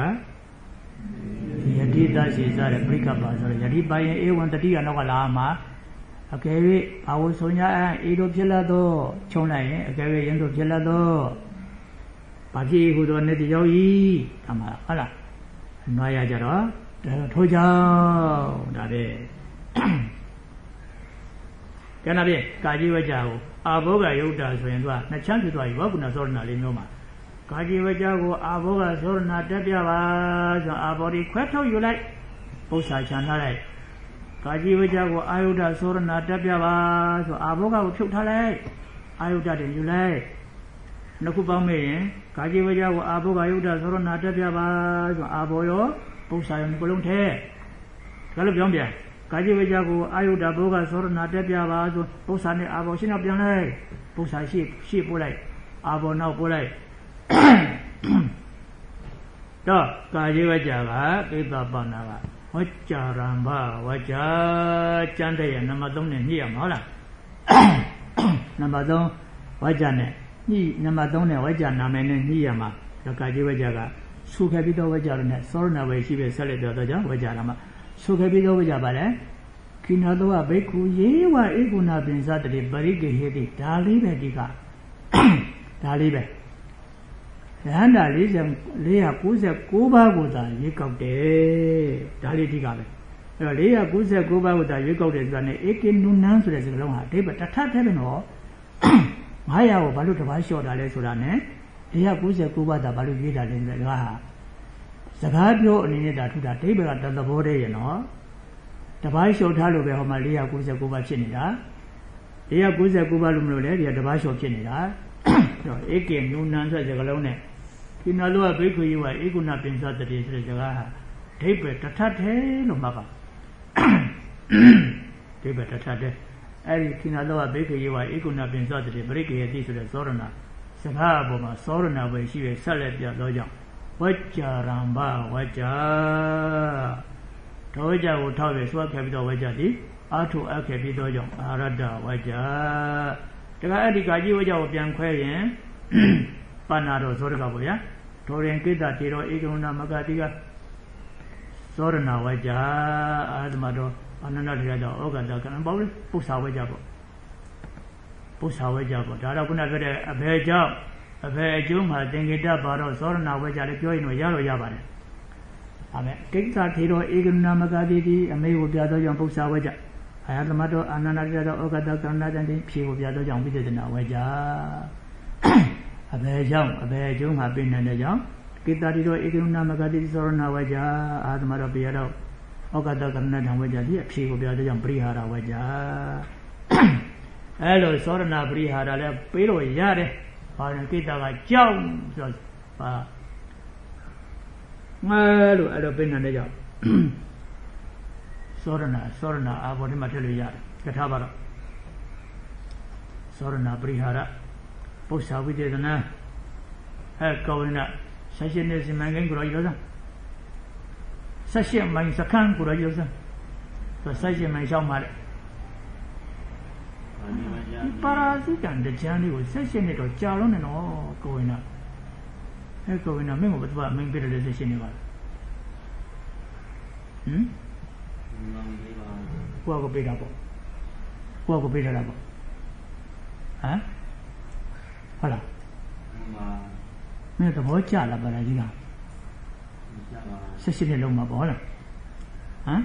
ယတိတရှိစားတဲ့ပြိကပါဆိုတော့ယတိပိုင်ရင်ဧဝံတတိကနောက်ကလာမှာအကယ်၍ဘာဝဆိုညာအေတို့ဖြစ်လာတော့ခြုံလိုက်ရင်အကယ်၍ရင်တို့ဖြစ်လာတော့ဘာဖြစ်ဟူသောနေ့တရောက်ဤအမှဟုတ်လားနွားရကြတော့ ထိုးကြောင်းဒါပဲကျန်တာဖြင့်ကာကြီးဝကြကိုအာဘောဂယုတ်တာဆိုရင်သူကနှစ်ချမ်းဖြစ်သွားပြီဘောကုဏသောရဏလေးမျိုးမှာကာကြီးဝကြကိုအာဘောဂသောရဏတက်ပြပါဆိုအာဘောဒီခွဲထုတ်ယူလိုက်ပု္ပ္ပာချန်ထားလိုက်ကာကြီးဝကြကိုအာယုဒ္ဓသောရဏတက်ပြပါဆိုအာဘောဂကိုဖြုတ်ထားလိုက်အာယုဒ္ဓတွေယူလိုက်နှစ်ခုပေါင်းမိရင်ကာကြီးဝကြကိုအာဘောဂယုဒ္ဓသောရဏတက်ပြပါဆိုအာဘောရော ပု္ပ္ပာရောဒီလုံးထဲဒါလည်းပြောင်းပြန်ကာကြီးဝကြကိုအာယုဒ္ဓဘောဂသောရဏတက်ပြပါဆိုပု္ပ္ပာနဲ့အာဘောရှင်းတော့ပြန်လိုက်ပု္ပ္ပာရှိရှိပို့လိုက်အာဘောနောက်ပို့လိုက်တော့ကာယေဝကြကကိတ္တပန္နာကဝကြရံဘဝကြကျမ်းတဲ့ရနံပါတ်3နဲ့ညှိရမှာဟုတ်လားနံပါတ်3ဝကြနဲ့ညှိနံပါတ်3နဲ့ဝကြနာမည်နဲ့ညှိရမှာတော့ကာယေဝကြက ဆူခဲ့ပြီးတော့ဝကြရနဲ့သောရဏဝေရှိပဲဆက်လက်ပြောတော့ကြောင့်ဝကြရမှာဆူခဲ့ပြီးတော့ဝကြပါလေခိနာတောဘိက္ခုယေဝဧကုဏပင်စတတိပရိကေဟိတိဒါလေးပဲဒီကဒါလေးပဲရဟန္တာ499ပါးကိုသာရွေးကောက်တယ်ဒါလေးဒီကပဲအဲ့တော့499ပါးကိုသာရွေးကောက်တယ်ဆိုတာ ਨੇ ဧကိနုနန်းဆိုတဲ့စကားလုံးဟာအဓိပ္ပာယ်တစ်ထပ်တည်းပဲနော်900ကိုဘာလို့တစ်ပါးလျှော့တာလဲဆိုတာ ਨੇ 499ပါးသာဘာလို့ရွေးတာလဲဆိုတာဟာစကားပြောအနေနဲ့ဒါထူတာအဓိပ္ပာယ်ကတသဘောတည်းရနော်တပါးလျှော့ထားလို့ပဲဟောမှာ499ပါးဖြစ်နေတာ499ပါးလို့မလို့လေဒီကတပါးလျှော့ဖြစ်နေတာအဲ့တော့ဧကေနုနန်းဆိုတဲ့စကားလုံး ਨੇ ဒီနလောကဘိက္ခုယေဝဧကုဏပင်စတတိဆိုတဲ့စကားဟာဒိဗ္ဗေတထထဲလို့မှတ်ပါဒိဗ္ဗေတထထဲအဲ့ဒီခိနလောကဘိက္ခုယေဝဧကုဏပင်စတတိပရိကေယတိဆိုတဲ့သောရဏ စကားအပေါ်မှာသောရဏပဲရှိရဆက်လက်ပြသောကြောင့်ဝကြ္ကြရံဘဝကြ္ကြတော်ကြကိုထောက်ပြီးသွားခဲ့ပြီးတော့ဝကြ္ကြသည်အာထုအပ်ခဲ့ပြီးသောကြောင့်အာရတ္တဝကြ္ကြတခါအဲ့ဒီကာကြီးဝကြ္ကြကိုပြန်ခွဲရင်ပါဏာတော်သောရကပေါ့ဗျာဒေါရင်ကိတ္တတေရောဧကရုဏမကတိကသောရဏဝကြအာသမတော်အနန္တထေရတော်ဩကတကံပေါ့လေပု္ပ္ပာဝကြပေါ့ ပု္ပ္ပာဝကြပေါ့ဒါတော့ခုနပြောတဲ့အဘယ်ကြောင့်အဘယ်အကျိုးမှာသင်္ကေတပါတော့သောရဏဝကြလည်းပြောရင်တော့ရတော့ရပါတယ်ဒါမဲ့ကိတ္တထေရောဧကရုဏမကတိတိအမေကိုပြသောကြောင့်ပု္ပ္ပာဝကြအာယသမတော်အာနန္ဒထေရတော်ဩကတကံနာတန်ဖြေကိုပြသောကြောင့်ပိဋကနာဝကြအဘယ်ကြောင့်အဘယ်အကျိုးမှာပြင်နေတဲ့ကြောင့်ကိတာတိရောဧကရုဏမဂတိသောရဏဝကြအာသမရပိယတော့ဩကတကရဏထံဝကြဒီအဖြေကိုပြောတဲ့ကြောင့်ပရိဟာရဝကြ အဲလိုသောရဏပရိဟာရလည်းပေးလို့ရတယ်ဘာလဲကိတာကကြောက်ဆိုပါငဲလို့အဲ့လိုပေးနေတဲ့ကြောင့်သောရဏသောရဏအာဘောဒီမှာထည့်လို့ရတယ်ကထာပါတော့သောရဏပရိဟာရပု္ပ္ပာဝိတေသနာအဲကောဝိနဆက်ရှင်နေစီမံကိန်းကိုရောစမ်းဆက်ရှင်မိုင်စခန်းကိုရောစမ်းဆိုဆက်ရှင်မိုင်ရှောက်မှာလေ ဒီပါရာဇိတန်တကြမ်းလေးကိုဆက်ရှင်နေတော့ကြာလုံးနေတော့ကောဝိနအဲကောဝိနမင်းကဘယ်သူကမင်းပြတယ်ဆက်ရှင်နေပါဟမ်ကိုကပေးတာပေါ့ကိုကပေးထားတာပေါ့ဟမ်ဟုတ်လားမင်းသဘောကျလားပါလားကြီးကဆက်ရှင်နေလုံးမှာပေါ့ဟုတ်လားဟမ်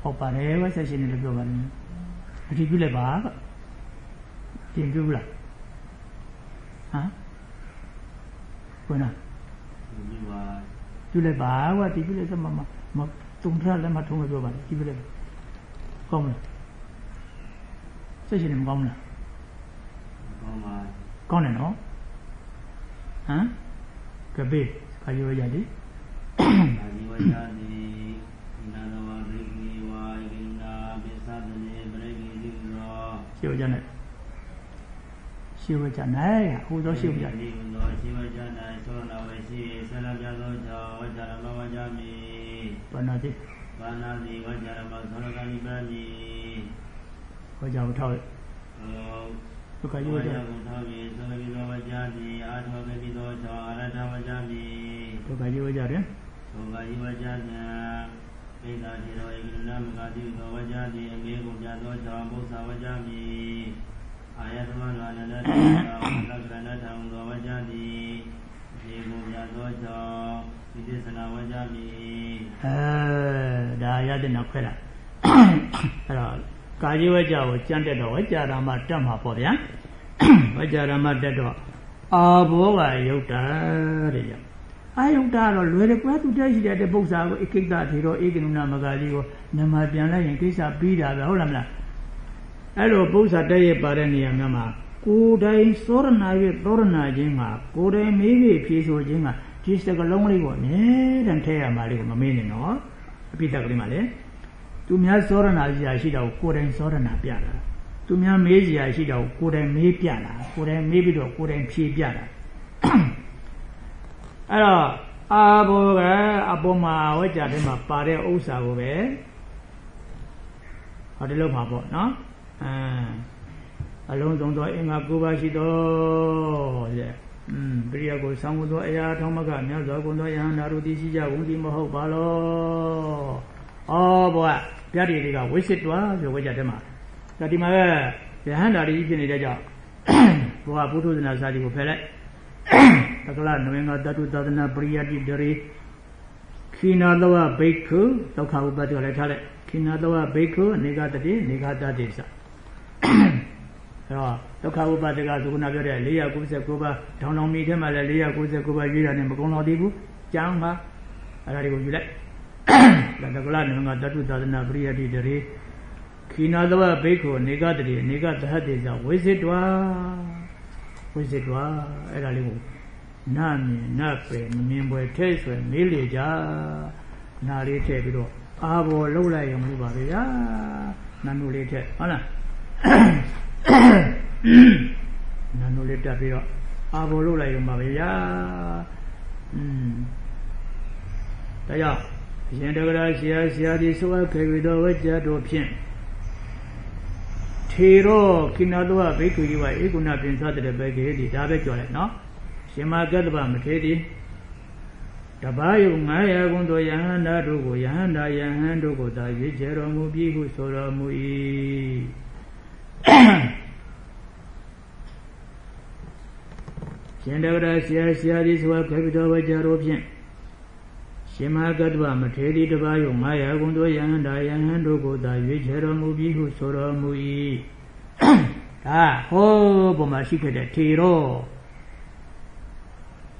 ဟုတ်ပါတယ်ဝဆက်ရှင်နေလို့ပြောပါတယ် အတိပြုလိုက်ပါကတင်ပြုလားဟမ်ဘယ်နာပြုလိုက်ပါကွာဒီပြုလိုက်စမမမတုံထလည်းမထုံးမပြောပါနဲ့ဒီပြုလိုက်ကောင်းမလားဆက်ရှင်နေမကောင်းဘူးလားကောင်းတယ်နော်ဟမ်ကပေခါရောရသည်အာဒီဝကြ ရောရှေဝကြနဲ့ရှေဝကြနဲ့ဟိုသောရှေဝကြဒီသောရှေဝကြနဲ့သောနာဝရှိဆလပြသောကြောင့်ဝကြရမဝကြမိဘာနာတိဘာနာတိဝကြရမသောရကနိပါတိဝကြဝထောက်ဒုက္ခယောကြဘုသာဝေသောကိသောဝကြတိအာထောကိသောကြောင့်အရထဝကြတိဒုက္ခယောကြတယ်ဒုက္ခယောကြညာ ပိသာတိရောဧကနမဂတိသောဝကြတိအမေကိုပြသောကြောင့်ဘုသာဝကြတိအာယသမနာနန္ဒတိသောဝတ္တကရဏထံသောဝကြတိဒီကိုပြသောကြောင့်ဒီသစ္စနာဝကြတိအဲဒါရတဲ့နောက်ခွဲတာအဲ့တော့ကာယဝကြကိုကြံ့တက်တော့ဝကြရာမတက်မှာပေါ့ဗျာဝကြရာမတက်တော့အာဘောကယုတ်တာတဲ့ကြောင့် အာယုတ်တာတော့လွယ်တယ်ကွာသူတက်ရှိတဲ့ပု္ပ္ပာကိုဧကိတထေရောဧကနုနာမဂါကြီးကိုနမပြန်လိုက်ရင်ကိစ္စပြီးတာပဲဟုတ်လားမလားအဲ့လိုပု္ပ္ပာတက်ရပါတဲ့နေရာများမှာကိုယ်တိုင်သောရဏရဲ့သောရဏချင်းမှာကိုယ်တိုင်မေးပြီးဖြေဆိုခြင်းကဒီစကလုံးလေးကိုအမြဲတမ်းထဲရမှာလေးကိုမမေ့နဲ့နော်အပိတကလေးမှာလေသူများသောရဏကြီးရာရှိတာကိုကိုယ်တိုင်သောရဏပြတာသူများမေးစီရာရှိတာကိုကိုယ်တိုင်မေးပြတာကိုယ်တိုင်မေးပြီးတော့ကိုယ်တိုင်ဖြေပြတာ အဲ့တော့အာဘောကအပေါ်မှာဝကြတဲ့မှာပါတဲ့ဥစ္စာကိုပဲဟောဒီလိုမှာပေါ့နော်အအလုံးစုံသောအင်္ဂါ၉ပါးရှိသောတဲ့อืมပရိယကိုဆောင်းသောအရာထောင်းမကမြတ်စွာဘုရားယဟန္တာတို့သိရှိကြဝန်ဒီမဟုတ်ပါလောဩဘောကပြတ္တိတွေကဝိစစ်တွာဆိုဝိကြတဲ့မှာဒါဒီမှာပဲယဟန္တာတွေဖြစ်နေတဲ့ကြောင့်ဘောကဘုထုဇနာစာတိကိုဖယ်လိုက် တကလနဝေငါတတုသဒနာပရိယတိတရေခိနာသောဘိက္ခုဒုက္ခဥပ္ပတ္တိကိုလည်းထားလိုက်ခိနာသောဘိက္ခုနေကတတိနေကတတိစအဲ့တော့ဒုက္ခဥပ္ပတ္တိကသုခနာပြောတဲ့499ပါးထောင်ထောင်မိထဲမှာလည်း499ပါးရွေးတာနဲ့မကုန်တော့သေးဘူးကျမ်းပါအဲ့ဒါတွေကိုယူလိုက်ဒါတကလနဝေငါတတုသဒနာပရိယတိတရေခိနာသောဘိက္ခုနေကတတိနေကသဟတိစဝိစိတဝါဝိစစ်တော်အဲ့ဒါလေးကို နာမြင်နာပဲမမြင်ပွဲထဲဆွဲမေးလေကြနာလေးထည့်ပြီးတော့အာဘောလှုပ်လိုက်ရုံလို့ပါပဲဗျာနာနုလေးထည့်ဟုတ်လားနာနုလေးတက်ပြီးတော့အာဘောလှုပ်လိုက်ရုံပါပဲဗျာอืมဒါကြောင့်အရှင်တဂရဆရာဆရာဒီဆိုအပ်ခေပြီးတော့ဝကြတော်ဖြင့်ထေရောကိနာတောဘိက္ခုကြီးဝဧကုဏပင်သတ္တဘေကေဒီဒါပဲကြော်လိုက်နော် ရှင်မကတ္တဗမထေတိတပားယုံ900ခုသောယဟန္တာတို့ကိုယဟန္တာယဟန်တို့ကိုသာရွေးချယ်တော်မူပြီးဟုဆိုတော်မူ၏ရှင်တဝရဆရာဆရာသည်ဆိုခေပိတော်ဝကြတော်ဖြင့်ရှင်မကတ္တဗမထေရီတပါးယုံ900ခုသောယဟန္တာယဟန်တို့ကိုသာရွေးချယ်တော်မူပြီးဟုဆိုတော်မူ၏ဒါဟောပုံမှာရှိခဲ့တဲ့ထေရောထေ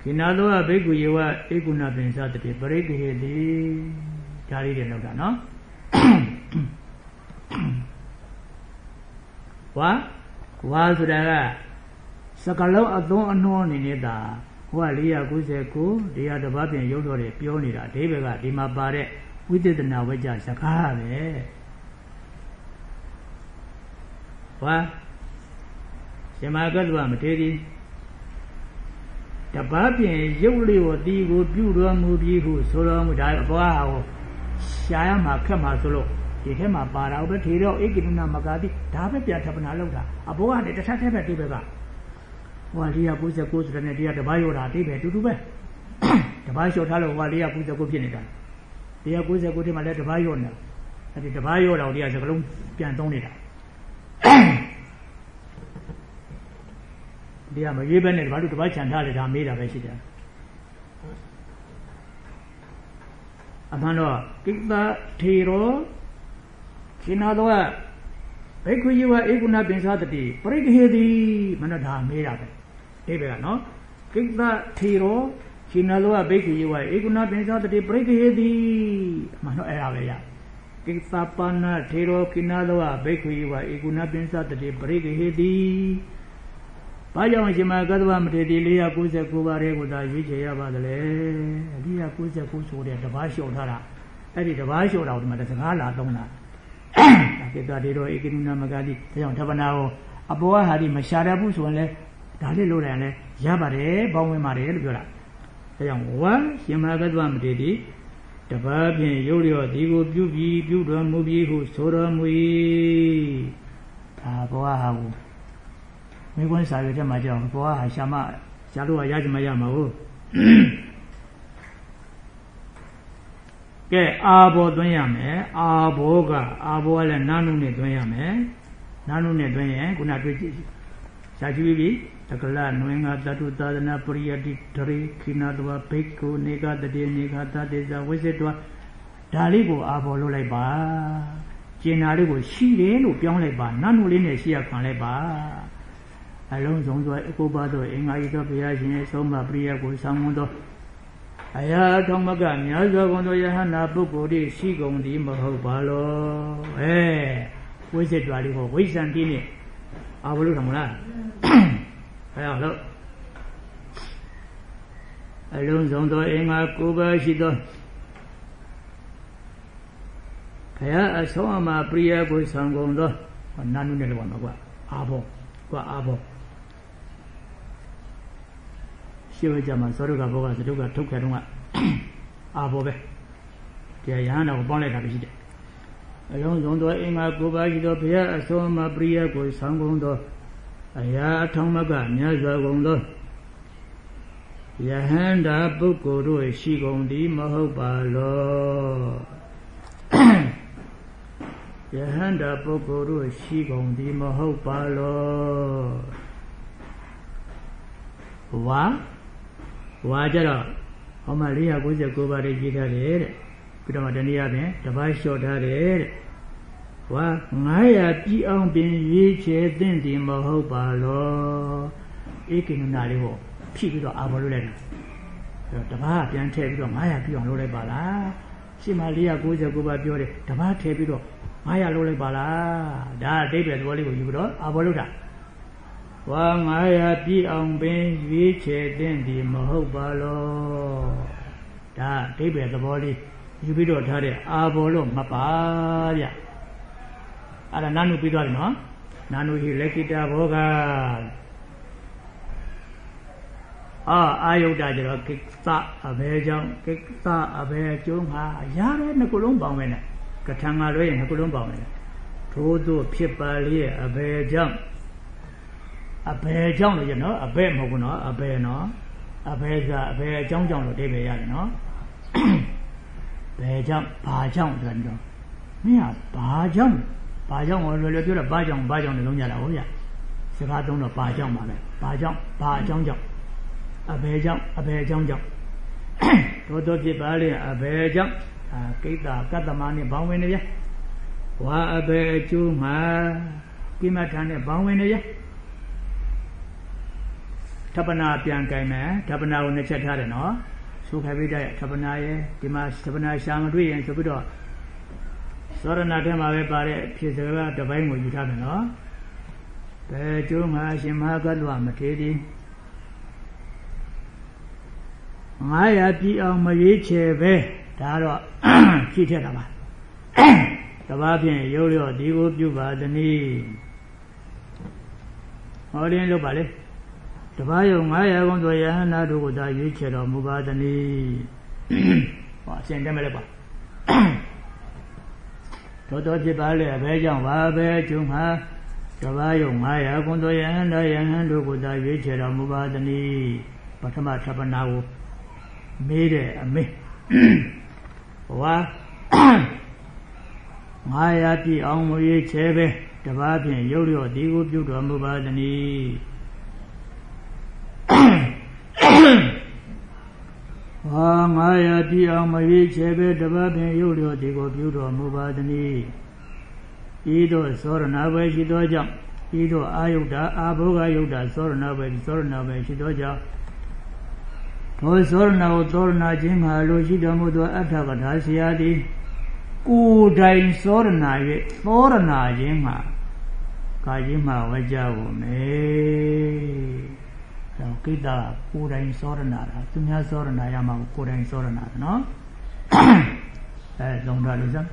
ခိနာသောဘိက္ခုယေဝဧကုဏပင်စတတိပရိက္ခေတိဒါလေးတွေလောက်တာနော်ဝါဝါဆိုတာကစကလုံးအသွန်းအနှောအနေနဲ့ဒါဟိုက499တရားတစ်ပါးပြင်ရုပ်တော်တွေပြောနေတာအဓိပ္ပာယ်ကဒီမှာပါတဲ့ဝိသေသနာဝကြစကားပဲဝါရှင်မာကတ္တဝမထေရီ တပားပြင်ရုပ်လေးကိုတီကိုပြုတော်မူပြီးဟုဆိုတော်မူဒါအပွားဟာကိုရှားရမှာခက်မှာဆိုလို့ဒီထဲမှာပါတာပဲထေတော့ဧကိနမကာတိဒါပဲပြန်ထပ်ပနာလောက်တာအဘောကနေတစ်ထပ်ထပ်ပဲတိပဲကဟို199ဆိုတဲ့တရားတပားရောတာတိပဲတူတူပဲတပားလျှော့ထားလို့ဟို199ဖြစ်နေတာ199ထဲမှာလည်းတပားရောနေအဲ့ဒီတပားရောတော့တရားစကလုံးပြန်သုံးနေတာ တရားမရေးပဲနဲ့ဘာလို့တပားခြံထားလဲဒါမေးတာပဲရှိတယ်အမှန်တော့ကိတ္တထေရောရှင်နာတော့ဘိက္ခုယဝဧကုဏပင်စားတတိပရိက္ခေတိမနဒါမေးတာပဲဒီပဲကနော်ကိတ္တထေရောရှင်နာတော့ဘိက္ခုယဝဧကုဏပင်စားတတိပရိက္ခေတိအမှန်တော့အဲ့ဒါပဲရကိတ္တပါဏထေရောကိနာတော့ဘိက္ခုယဝဧကုဏပင်စားတတိပရိက္ခေတိ ဘာကြောင့်ရှင်မကသဗ္ဗမထေရီ499ပါးတဲ့ကိုသာရွေးချယ်ရပါသလဲ499ဆိုတဲ့တပားလျှော့ထားတာအဲ့ဒီတပားလျှော့တာကိုဒီမှာတစကားလာသုံးတာဒါကိတ္တတေရောဧကိနုနာမဂတိဒါကြောင့်ဓပနာကိုအဘောဟာဒီမရှာတတ်ဘူးဆိုရင်လည်းဒါလေးလို့တယ်လည်းရပါတယ်ပေါင်းဝင်ပါတယ်လို့ပြောတာဒါကြောင့်ဝါရှင်မကသဗ္ဗမထေရီတပားဖြင့်ရုပ်လျော့ဒီကိုပြုပြီးပြုတော်မူပြီးဟုဆိုတော်မူ၏ဒါဘောဟာကို မိကွန်းစာရွက်ထဲမှာကြောက်ဘောဟာရှာမရှာလို့ရကြမရမှာဟုတ်ကဲအာဘောသွင်းရမယ်အာဘောကအာဘောကလည်းနာနုနဲ့သွင်းရမယ်နာနုနဲ့သွင်းရင်ခုနတွေ့ကြည့်ရှာကြည့်ပြီတကလနွင်္ဂတတုသာသနာပရိယတိဒရိခိနာတဝဘိက္ခုနေကတတိနေကတတေဇဝိစေတဝဒါလေးကိုအာဘောလုပ်လိုက်ပါကျင်နာလေးကိုရှိတယ်လို့ပြောင်းလိုက်ပါနာနုလေးနဲ့ရှိရခံလိုက်ပါ အလုံးစုံသောအကုပါသောအင်္ဂါဤသောဘုရားရှင်ရဲ့ဆုံးမပရိယကိုဆောင်းမသောအရာထုံမကမြတ်စွာဘုရားယဟနာပုဂ္ဂိုလ်တွေရှိကုန်သည်မဟုတ်ပါလောအဲဝိဇ္ဇတွာလေးဟောဝိဇ္ဇံတိနဲ့အာဘလို့ထမလားအဲဟုတ်အလုံးစုံသောအင်္ဂါ၉ပါးရှိသောဘုရားအဆုံးအမပရိယကိုဆောင်းကုန်သောနာနုနဲ့လောကွာအာဘောကွာအာဘော ရှင်းဝကြမှာသောရုကဘောကသတုကထုတ်ခဲ့တော့အာဘောပဲတရားရဟန္တာကိုပေါင်းလိုက်တာပဲရှိတယ်အလုံးစုံသောအင်္ဂါ၉ပါးရှိသောဘုရားအဆုံးအမပရိယကိုဆောင်းကုန်သောအရာအထောင်မကမြတ်စွာကုန်သောယဟန္တာပုဂ္ဂိုလ်တို့ရှိကုန်သည်မဟုတ်ပါလောယဟန္တာပုဂ္ဂိုလ်တို့ရှိကုန်သည်မဟုတ်ပါလောဝါ ဝါကြတော့ဟောမှာ499ပါးရေးထားတယ်တဲ့ပြီးတော့တနည်းအားဖြင့်တပတ်လျှော့ထားတယ်တဲ့ဝါ900ပြည်အောင်ပင်ရွေးချယ်သင့်တယ်မဟုတ်ပါလောဧကိနနာလေးဟောဖြည့်ပြီးတော့အာဘောလို့လိုက်တာအဲ့တော့တပတ်ပြန်ထည့်ပြီးတော့900ပြည်အောင်လုပ်လိုက်ပါလားရှင်းမ499ပါးပြောတယ်တပတ်ထည့်ပြီးတော့900လုပ်လိုက်ပါလားဒါအတိတ်ပဲသဘောလေးကိုယူပြီးတော့အာဘောလို့တာ ဝါ900ပြည့်အောင်ပင်ရွေးချယ်တဲ့ဒီမဟုတ်ပါလောဒါအတိတ်ပဲသဘောလေးယူပြီးတော့ထားတဲ့အာဘောလို့မပါဗျအဲ့ဒါနာနုပြီးသွားပြီနော်နာနုဟိလက်ကိတာဘောကအာအာယုဒ္ဓကျတော့ကိစ္စအဘယ်ကြောင့်ကိစ္စအဘယ်အကျိုးငါရတယ်နှစ်ခုလုံးပေါင်းမယ်နဲ့ကထံငါလွဲရင်နှစ်ခုလုံးပေါင်းမယ်ထို့သို့ဖြစ်ပါလေအဘယ်ကြောင့် အဘယ်ကြောင့်လို့ရနော်အဘယ်မဟုတ်ဘူးနော်အဘယ်နော်အဘယ်ကအဘယ်အကြောင်းကြောင့်လို့အိဗယ်ရတယ်နော်ဘယ်ကြောင့်ဘာကြောင့်ဆိုတော့မင်းကဘာကြောင့်ဘာကြောင့်လွယ်လွယ်ပြောတော့ဘာကြောင့်ဘာကြောင့်လည်းလုံးကြတာဟုတ်ရစကားသုံးတော့ဘာကြောင့်ပါလဲဘာကြောင့်ဘာအကြောင်းကြောင့်အဘယ်ကြောင့်အဘယ်အကြောင်းကြောင့်တို့တို့ဖြစ်ပါလေအဘယ်ကြောင့်အာကိတ္တကတ္တမနဲ့ဘောင်းဝင်နေရဝါအဘယ်အကျိုးမှာကိမထန်နဲ့ဘောင်းဝင်နေရ ထပ်ပနာပြန်ကြိုင်မယ်ထပ်ပနာကိုနှစ်ချက်ထားတယ်နော်သုခပိတရဲ့ထပ်ပနာရဲ့ဒီမှာထပ်ပနာရှာမတွေ့ရင်ဆိုပြီးတော့သောရဏထဲမှာပဲပါတဲ့ဖြစ်စကားတစ်ပိုင်းကိုယူထားတယ်နော်ဘယ်ကျိုးမှာရှင်မဟာကတ္တဝမထေရီ900ပြည်အောင်မရွေးချယ်ပဲဒါတော့ကြည့်ထက်တာပါတဘာဖြင့်ရုပ်ရော့ဒီကိုပြုပါသနည်းဟောရင်လို့ပါလေ တဘာယုံ900ကုန်းသောယဟနာတို့ကိုသာရွေးချယ်တော်မူပါသနည်းဟောအရှင်တက်မလဲပါတော်တော်ဖြစ်ပါလေအဘဲကြောင့်ပါပဲကျုံမှာတဘာယုံ900ကုန်းသောယဟနာယဟန်တို့ကိုသာရွေးချယ်တော်မူပါသနည်းပထမသဗ္ဗနာကိုမေးတဲ့အမေဝါ900ပြည့်အောင်မွေးချဲပဲတပါးဖြင့်ရုပ်လျော့ဒီကိုပြုတော်မူပါသန ည်းဝါ900ပြည့်အောင်မွေးချဲပဲတပါးဖြင့်ရုပ်လျော့ဒီကိုပြုတော်မူပါသနည်းဤသို့သောရဏပဲရှိသောကြောင့်ဤသို့အာယုဒ္ဓအာဘောဂယုဒ္ဓသောရဏပဲသောရဏပဲရှိသောကြောင့်သောသောရဏကိုသောရဏချင်းမှာလိုရှိတော်မူသောအဋ္ဌကထာဆရာသည်ကိုယ်တိုင်သောရဏ၍သောရဏချင်းမှာကာချင်းမှာဝကြဖို့မယ်တော့ ကိတ္တကိုယ်တိုင်သောရဏတာသူများသောရဏရမှာကိုယ်တိုင်သောရဏတာနော်အဲလုံးထားလို့စမ်း